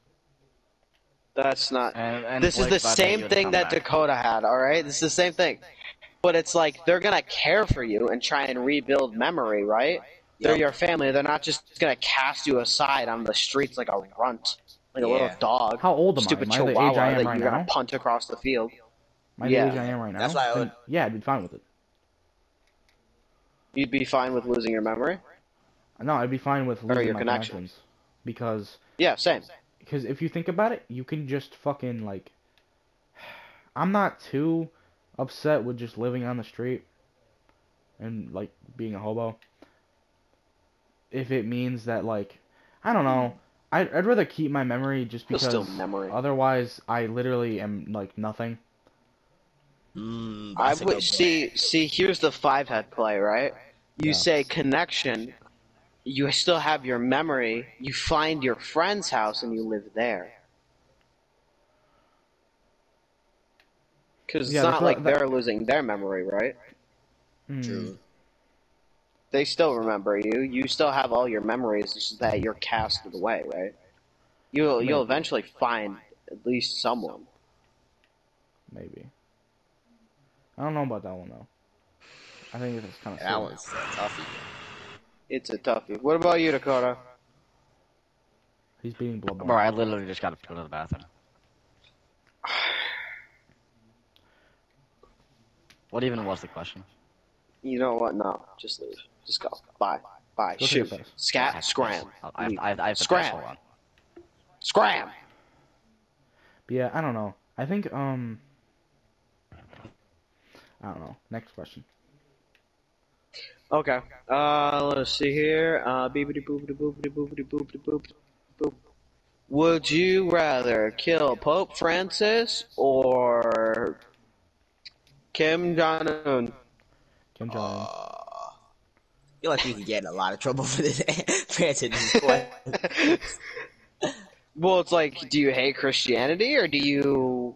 That's not. And, and this is the about to hit same you with a thing that comeback. Dakota had, alright? This is the same thing. But it's like they're gonna care for you and try and rebuild memory, right? They're Yep. your family. They're not just gonna cast you aside on the streets like a runt, like a little dog. How old am Stupid I? Am I the chihuahua age I am that right you're now? gonna punt across the field. My I Yeah. the age I am right now? That's why I would- yeah, I'd be fine with it. You'd be fine with losing your memory? No, I'd be fine with losing your my connections. connections because Yeah, same. because if you think about it, you can just fucking like. I'm not too upset with just living on the street and like being a hobo. If it means that like, I don't know, I'd, I'd rather keep my memory just because. still memory. Otherwise, I literally am like nothing. Mm, I would see. See, here's the five head play, right? You Yeah. say connection. You still have your memory. You find your friend's house and you live there. Because it's that's not what- like that- they're losing their memory, right? Hmm. True. They still remember you. You still have all your memories. It's just that you're casted away, right? You'll you'll eventually find at least someone. Maybe. I don't know about that one though. I think it's kind of. That one's a toughie. It's a toughie. What about you, Dakota? He's beating Bloodborne. Bro, I literally just gotta go to the bathroom. What even was the question? You know what? No, just leave. Just go. Bye. Bye. Go Shoot. a piss. I Scat. Scram. I have, Leave. I have, I have to Scram. hold on. Scram. But yeah, I don't know. I think um. I don't know. Next question. Okay. Uh, let's see here. Uh, beepity boopity boopity boopity boopity boopity boop. Would you rather kill Pope Francis or Kim Jong Un? Kim Jong. Un. Uh, I feel like we could get in a lot of trouble for this for answering this question. well, it's like, do you hate Christianity or do you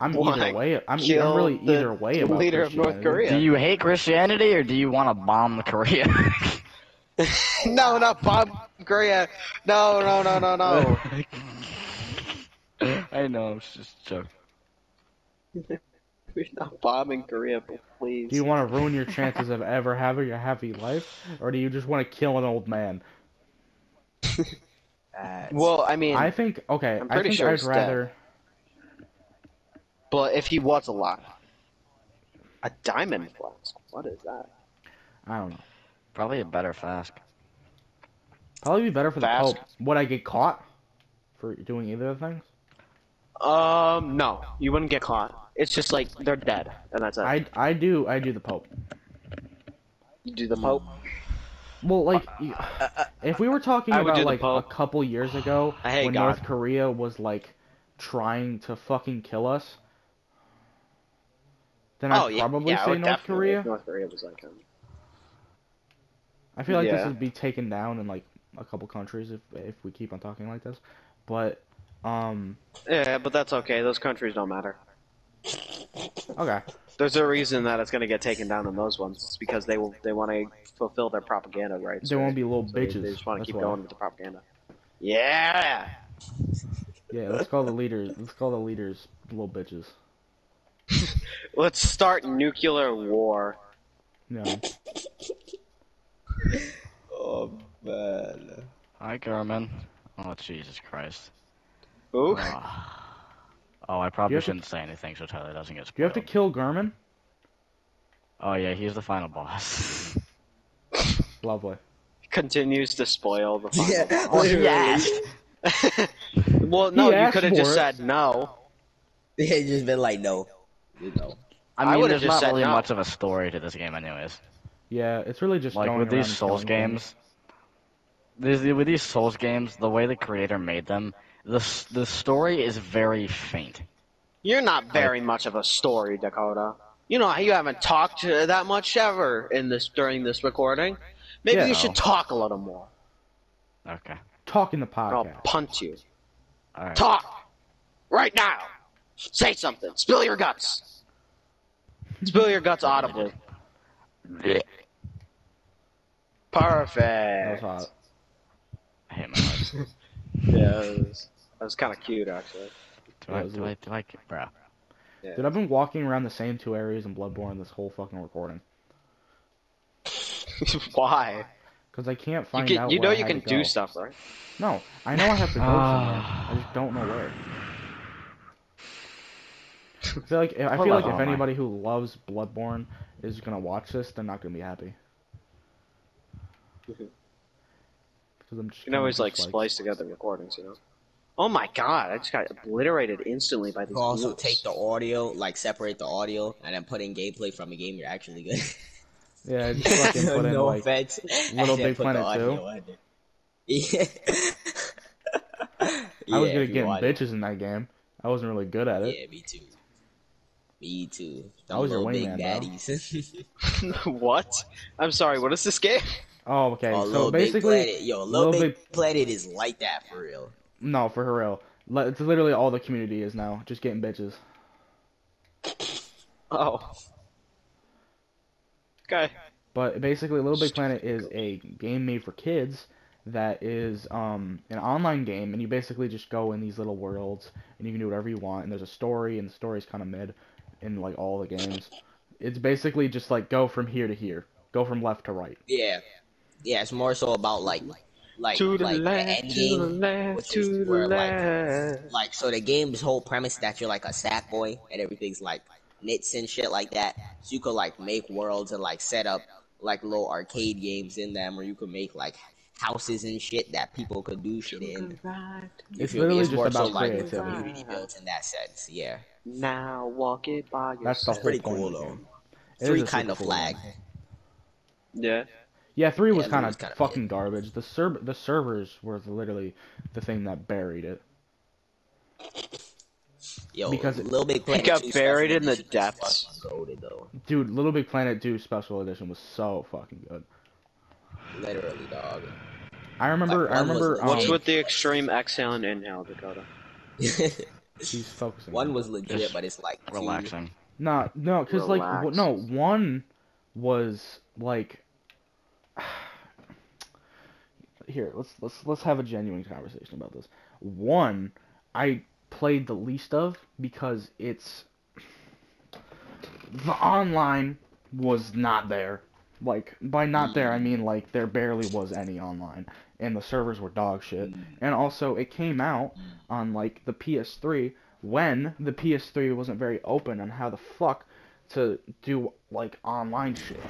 I'm either way. I'm, kill I'm really the either way about leader of North Christianity. Korea? Do you hate Christianity or do you want to bomb Korea? no, not Bob Korea. No, no, no, no, no. I know, it's just a joke. We're not bombing Korea, but please. Do you want to ruin your chances of ever having a happy life, or do you just want to kill an old man? Well, I mean, I think okay. I'm I pretty think sure I'd he's dead. rather. but if he was alive, a diamond flask. What is that? I don't know. Probably a better flask. Probably be better for the Fast. Pope. Would I get caught for doing either of the things? Um, no, you wouldn't get caught. It's just like they're dead, and that's it. I I do I do the Pope. You do the Pope. Well, like, if we were talking I would do about the like a Pope. couple years ago I hate when God. North Korea was like trying to fucking kill us, then I'd oh probably I say would North definitely- Korea. North Korea was like, um, I feel like this Yeah. would be taken down in like a couple countries if if we keep on talking like this. But um yeah, but that's okay. Those countries don't matter. okay. There's a reason that it's gonna get taken down in those ones. It's because they will they want to fulfill their propaganda rights. They right? won't be little So they- bitches. They just want to keep why. going with the propaganda. Yeah. Yeah, let's call the leaders let's call the leaders little bitches. Let's start nuclear war. No. Oh man. Hi, Gehrman. Oh, Jesus Christ. Ooh. Oh, Oh, I probably shouldn't say anything so Tyler doesn't get Do you have to kill Gehrman? Oh, yeah, he's the final boss. Lovely. Continues to spoil the final. Yeah, Oh, he literally. asked. well, no, you could have just it. said no. They just been like, no, you know. I I mean, would've there's just not said really no. much of a story to this game, anyways. Yeah, it's really just Like going with these Souls games, these, with these Souls games, the way the creator made them, the the story is very faint. You're not very much of a story, Dakota. You know, you haven't talked uh, that much ever in this during this recording. Maybe Yeah. you should talk a little more. Okay, Talk in the Or I'll podcast. punt you. all right. Talk right now. Say something. Spill your guts. Spill your guts audibly. Yeah. That was Perfect. hot. I hate my life. Yeah, that was, kind of cute, actually. Do I, Yeah, it was do I, do I, bro? Dude, I've been walking around the same two areas in Bloodborne this whole fucking recording. Why? Because I can't You, find can, out you know I you had can do go. stuff, right? No, I know I have to go somewhere. I just don't know where. I feel like I feel like if anybody who loves Bloodborne is gonna watch this, they're not gonna be happy. Because I'm just You can always kinda like splice together recordings, you know. Oh my god! I just got obliterated instantly by You these. can also ghouls. take the audio, like separate the audio, and then put in gameplay from a game you're actually good. Yeah, just fucking put in no like offense. Little Big Planet audio 2. Yeah. I was Yeah, good if at getting want. bitches in that game. I wasn't really good at it. Yeah, me too. Me too. I was your wingman, big bro. daddies. what? I'm sorry. What is this game? Oh, okay. oh, so Little Big basically, Planet. Yo, Little, Little Big, Big- Planet is like that for real. No, for real. It's literally all the community is now, just getting bitches. Oh. Okay. But basically, Little Big Planet is a game made for kids that is um, an online game, and you basically just go in these little worlds, and you can do whatever you want. And there's a story, and the story's kind of mid in like all the games. It's basically just like go from here to here, go from left to right. Yeah. Yeah, it's more so about like like To the like the left, end to the game. left, which to is the where, like, left. Like so the game's whole premise that you're like a sack boy and everything's like knits and shit like that. So you could like make worlds and like set up like little arcade games in them or you could make like houses and shit that people could do shit in. It's feel me? literally It's just more so, about like, creativity. community built in that sense, yeah. Now walk it by yourself. That's the whole Pretty point cool of though. game. Three kind of cool flag. game. Yeah. Yeah, three was Yeah, kind of kinda fucking garbage. The serv the servers were literally the thing that buried it. Yo, Because it- Little Big Planet got buried in the depths. fucking goated, though. Dude, Little Big Planet 2 Special Edition was so fucking good. Literally, dog. I remember. Like, I one was remember. Um, What's with the extreme exhale and inhale, Dakota? he's focusing. One on- was legit, Just but it's like two- Relaxing. Nah, no, because like w- no one was like. Here, let's let's let's have a genuine conversation about this. One, I played the least of because it's the online was not there. Like by not there, I mean like there barely was any online, and the servers were dog shit. Mm. And also, it came out on like the PS3 when the PS3 wasn't very open on how the fuck to do like online shit.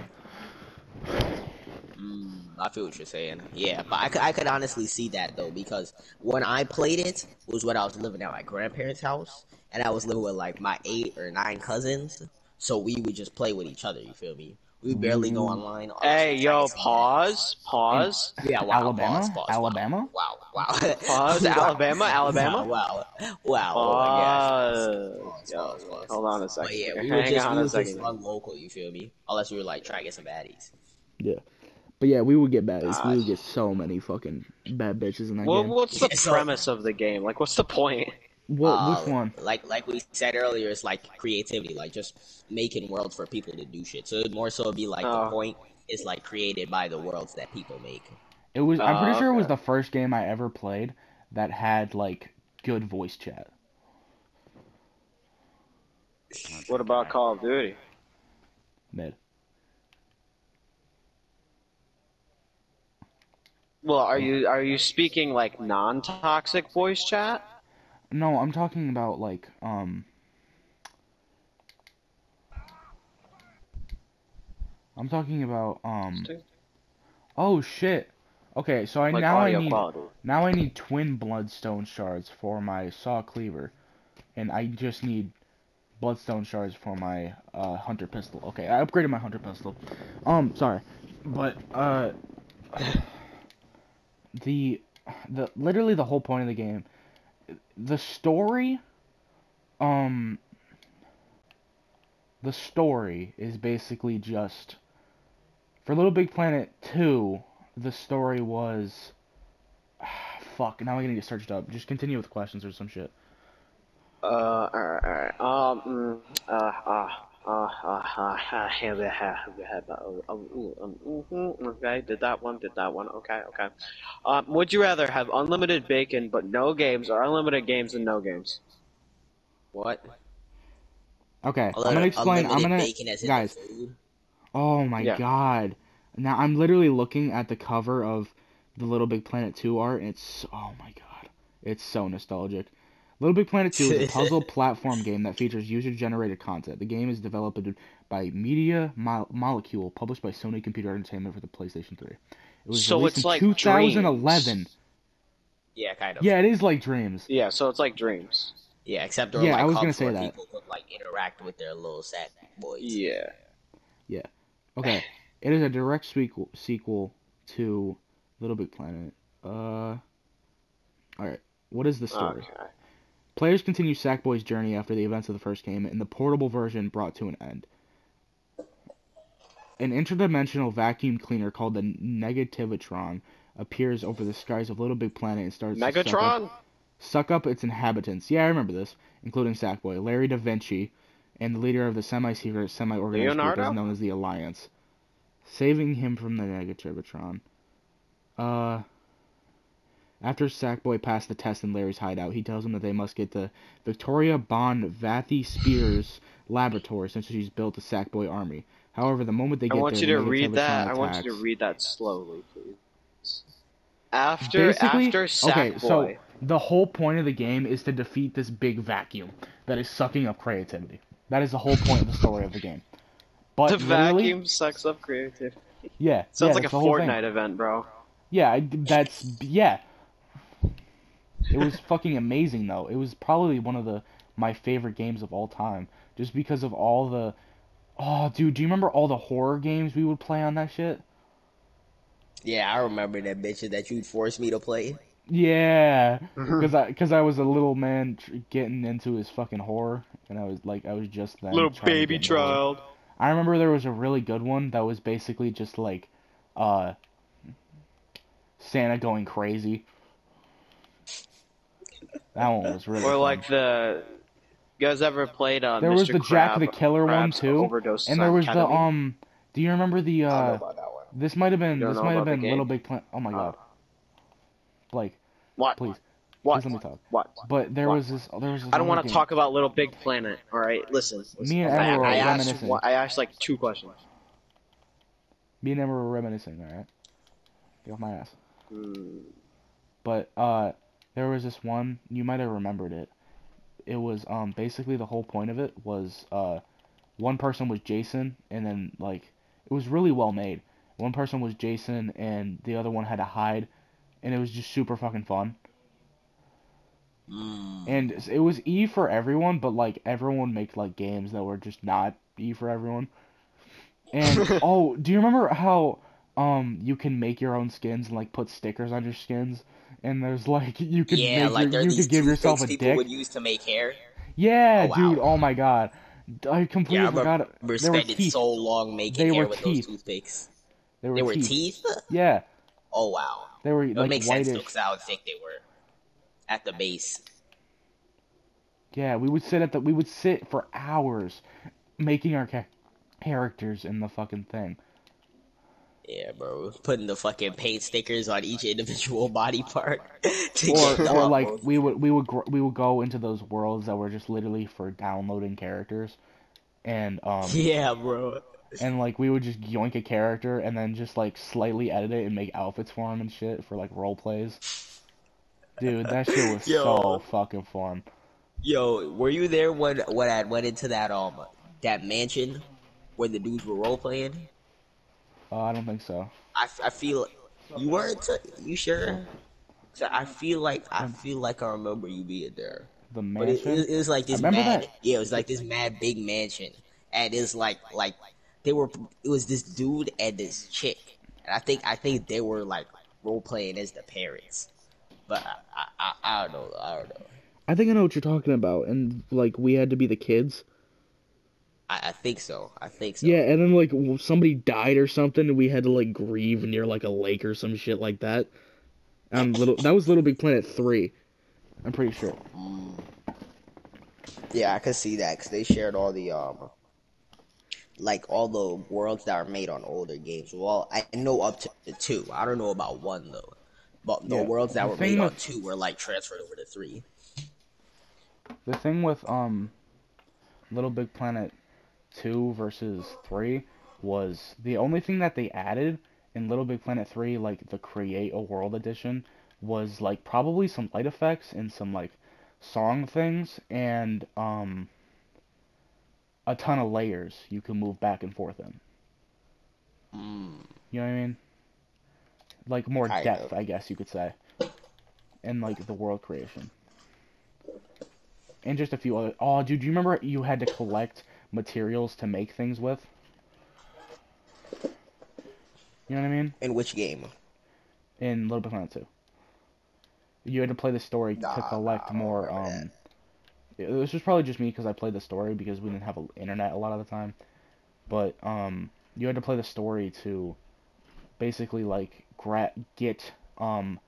Mm, I feel what you're saying. Yeah, but I could, I could honestly see that though because when I played it was when I was living at my grandparents' house and I was living with like my eight or nine cousins, so we would just play with each other. You feel me? We barely go online. Hey, yo, tried to see pause, pause. Yeah, wow, Alabama? pause, pause. Alabama? Wow, wow. Pause, Alabama, Alabama? Wow, wow, wow. oh my gosh. Pause. Pause, Yo, pause, pause. hold on a second. But second. yeah, we Hang were just, on we a were just second. run local. You feel me? Unless we were like trying to get some baddies. But yeah, we would get baddies. We would get so many fucking bad bitches in that Well, what's the Yeah, so- premise of the game? Like, what's the point? What? Uh, which one? Like like we said earlier, it's like creativity, like just making worlds for people to do shit. So it'd more so be like Oh. the point is like created by the worlds that people make. It was. I'm pretty Oh, sure it was the first game I ever played that had like good voice chat. What about Call of Duty? Mid. Well, are you are you speaking like non-toxic voice chat? No, I'm talking about like um. I'm talking about um. Oh shit. Okay, so I Like now I need quality. now I need twin bloodstone shards for my saw cleaver, and I just need bloodstone shards for my uh, hunter pistol. Okay, I upgraded my hunter pistol. Um, sorry, but uh, the the literally the whole point of the game, the story, um, the story is basically just for Little Big Planet two. The story was fuck. Now I'm going to get searched up. Just continue with questions or some shit. Uh, alright, alright. Um, mm, uh, uh, uh, uh, uh, uh, have a have a have a, uh, uh, um, okay, did that one, did that one, okay, okay. Um, would you rather have unlimited bacon but no games, or unlimited games and no games? What? Okay, Unli- I'm gonna explain. I'm gonna bacon guys. Oh my Yeah. god. Now I'm literally looking at the cover of the Little Big Planet 2 art and it's oh my god. It's so nostalgic. Little Big Planet 2 is a puzzle platform game that features user-generated content. The game is developed by Media Mo- Molecule, published by Sony Computer Entertainment for the PlayStation 3. It was So released it's in like 2011. Dreams. Yeah, kind of. Yeah, it is like Dreams. Yeah, so it's like dreams. Yeah, except there were Yeah, like I was gonna say that. people could like interact with their little sack boys. Yeah. Okay, it is a direct sequel sequel to Little Big Planet. Uh, all right. What is the story? Okay. Players continue Sackboy's journey after the events of the first game, and the portable version brought to an end. An interdimensional vacuum cleaner called the Negativitron appears over the skies of Little Big Planet and starts to suck up, suck up its inhabitants. Yeah, I remember this, including Sackboy, Larry Da Vinci, and the leader of the semi-secret, semi-organized group Leonardo? is known as the Alliance, saving him from the Negativitron. Uh, after Sackboy passed the test in Larry's hideout, he tells him that they must get to Victoria Bond Vathy Spears laboratory since she's built the Sackboy army. However, the moment they I get want there, you to read that. I want you to read that slowly, please. After Basically- after okay, Sackboy. so the whole point of the game is to defeat this big vacuum that is sucking up creativity. That is the whole point of the story of the game. But the vacuum sucks up creativity. yeah, Sounds yeah, like a that's the whole thing. Fortnite event, bro. Yeah, that's yeah. It was fucking amazing though. It was probably one of the my favorite games of all time, just because of all the. Oh, dude, do you remember all the horror games we would play on that shit? Yeah, I remember that bitch that you'd force me to play. Yeah, because I because I was a little man tr- getting into his fucking horror, and I was like I was just that Little baby get into horror. child. I remember there was a really good one that was basically just like, uh, Santa going crazy. That one was really. Or fun. like the. You guys ever played uh, there Mr. was the Jack the Killer one too, and there was the um. Do you remember the I don't know uh? about that one. This might have been this might have been Little? Big Planet. Oh my god, Blake, What? please, What? please let me talk. What? But there What? was this. There was this. I don't want to talk about Little Big Planet. All right, listen. listen. Me and I, Emma were I asked. reminiscing. one- I asked like two questions. Me and Emma were reminiscing. All right, get off my ass. Hmm. But uh, there was this one. You might have remembered it. It was um basically the whole point of it was uh, one person was Jason, and then like it was really well made. One person was Jason, and the other one had to hide, and it was just super fucking fun. Mm. And it was E for everyone, but like everyone make like games that were just not E for everyone. And oh, do you remember how um you can make your own skins and like put stickers on your skins? And there's like you could yeah, make like your, you could give yourself a people dick. would use to make hair. Yeah, Oh, wow. dude. Oh my god, I completely Yeah, I forgot. remember There were spending teeth. so long making They hair were with teeth. those toothpicks. They were, They were teeth. teeth? Yeah, Oh wow. they were That like makes sense because I would think they were at the base. Yeah, we would sit at the we would sit for hours making our ca- characters in the fucking thing. Yeah, bro. Putting the fucking paint stickers on each individual body part. or or like we would we would gr- we would go into those worlds that were just literally for downloading characters, and um Yeah, bro. and like we would just yoink a character and then just like slightly edit it and make outfits for him and shit for like role plays. Dude, that shit was Yo. so fucking fun. Yo, were you there when when I went into that um that mansion where the dudes were role playing? Uh, I don't think so. I, I feel you weren't. You sure? So I feel like I feel like I remember you being there. The But it, mansion. it, it was like this mad. that. Yeah, it was like this mad big mansion, and it's like like they were. It was this dude and this chick, and I think I think they were like role playing as the parents. But I, I, I, I don't know. I don't know. I think I know what you're talking about, and like we had to be the kids. I, I think so. I think so. Yeah, and then like somebody died or something, and we had to like grieve near like a lake or some shit like that. Um, little that was Little Big Planet three. I'm pretty sure. Yeah, I could see that because they shared all the um, like all the worlds that are made on older games. Well, I know up to two. I don't know about one though, but the Yeah, worlds that the were thing made on two were like transferred over to three. The thing with um, Little Big Planet two versus three was the only thing that they added in Little Big Planet three, like the Create a World edition, was like probably some light effects and some like song things and um a ton of layers you can move back and forth in. Mm. You know what I mean? Like more depth. I guess you could say. And like the world creation. And just a few other Oh, dude, do you remember you had to collect materials to make things with? You know what I mean? In which game? In Little Big Planet 2. You had to play the story Nah, to collect don't more um it- This was probably just me because I played the story because we didn't have a, internet a lot of the time. But um you had to play the story to basically like gra- get um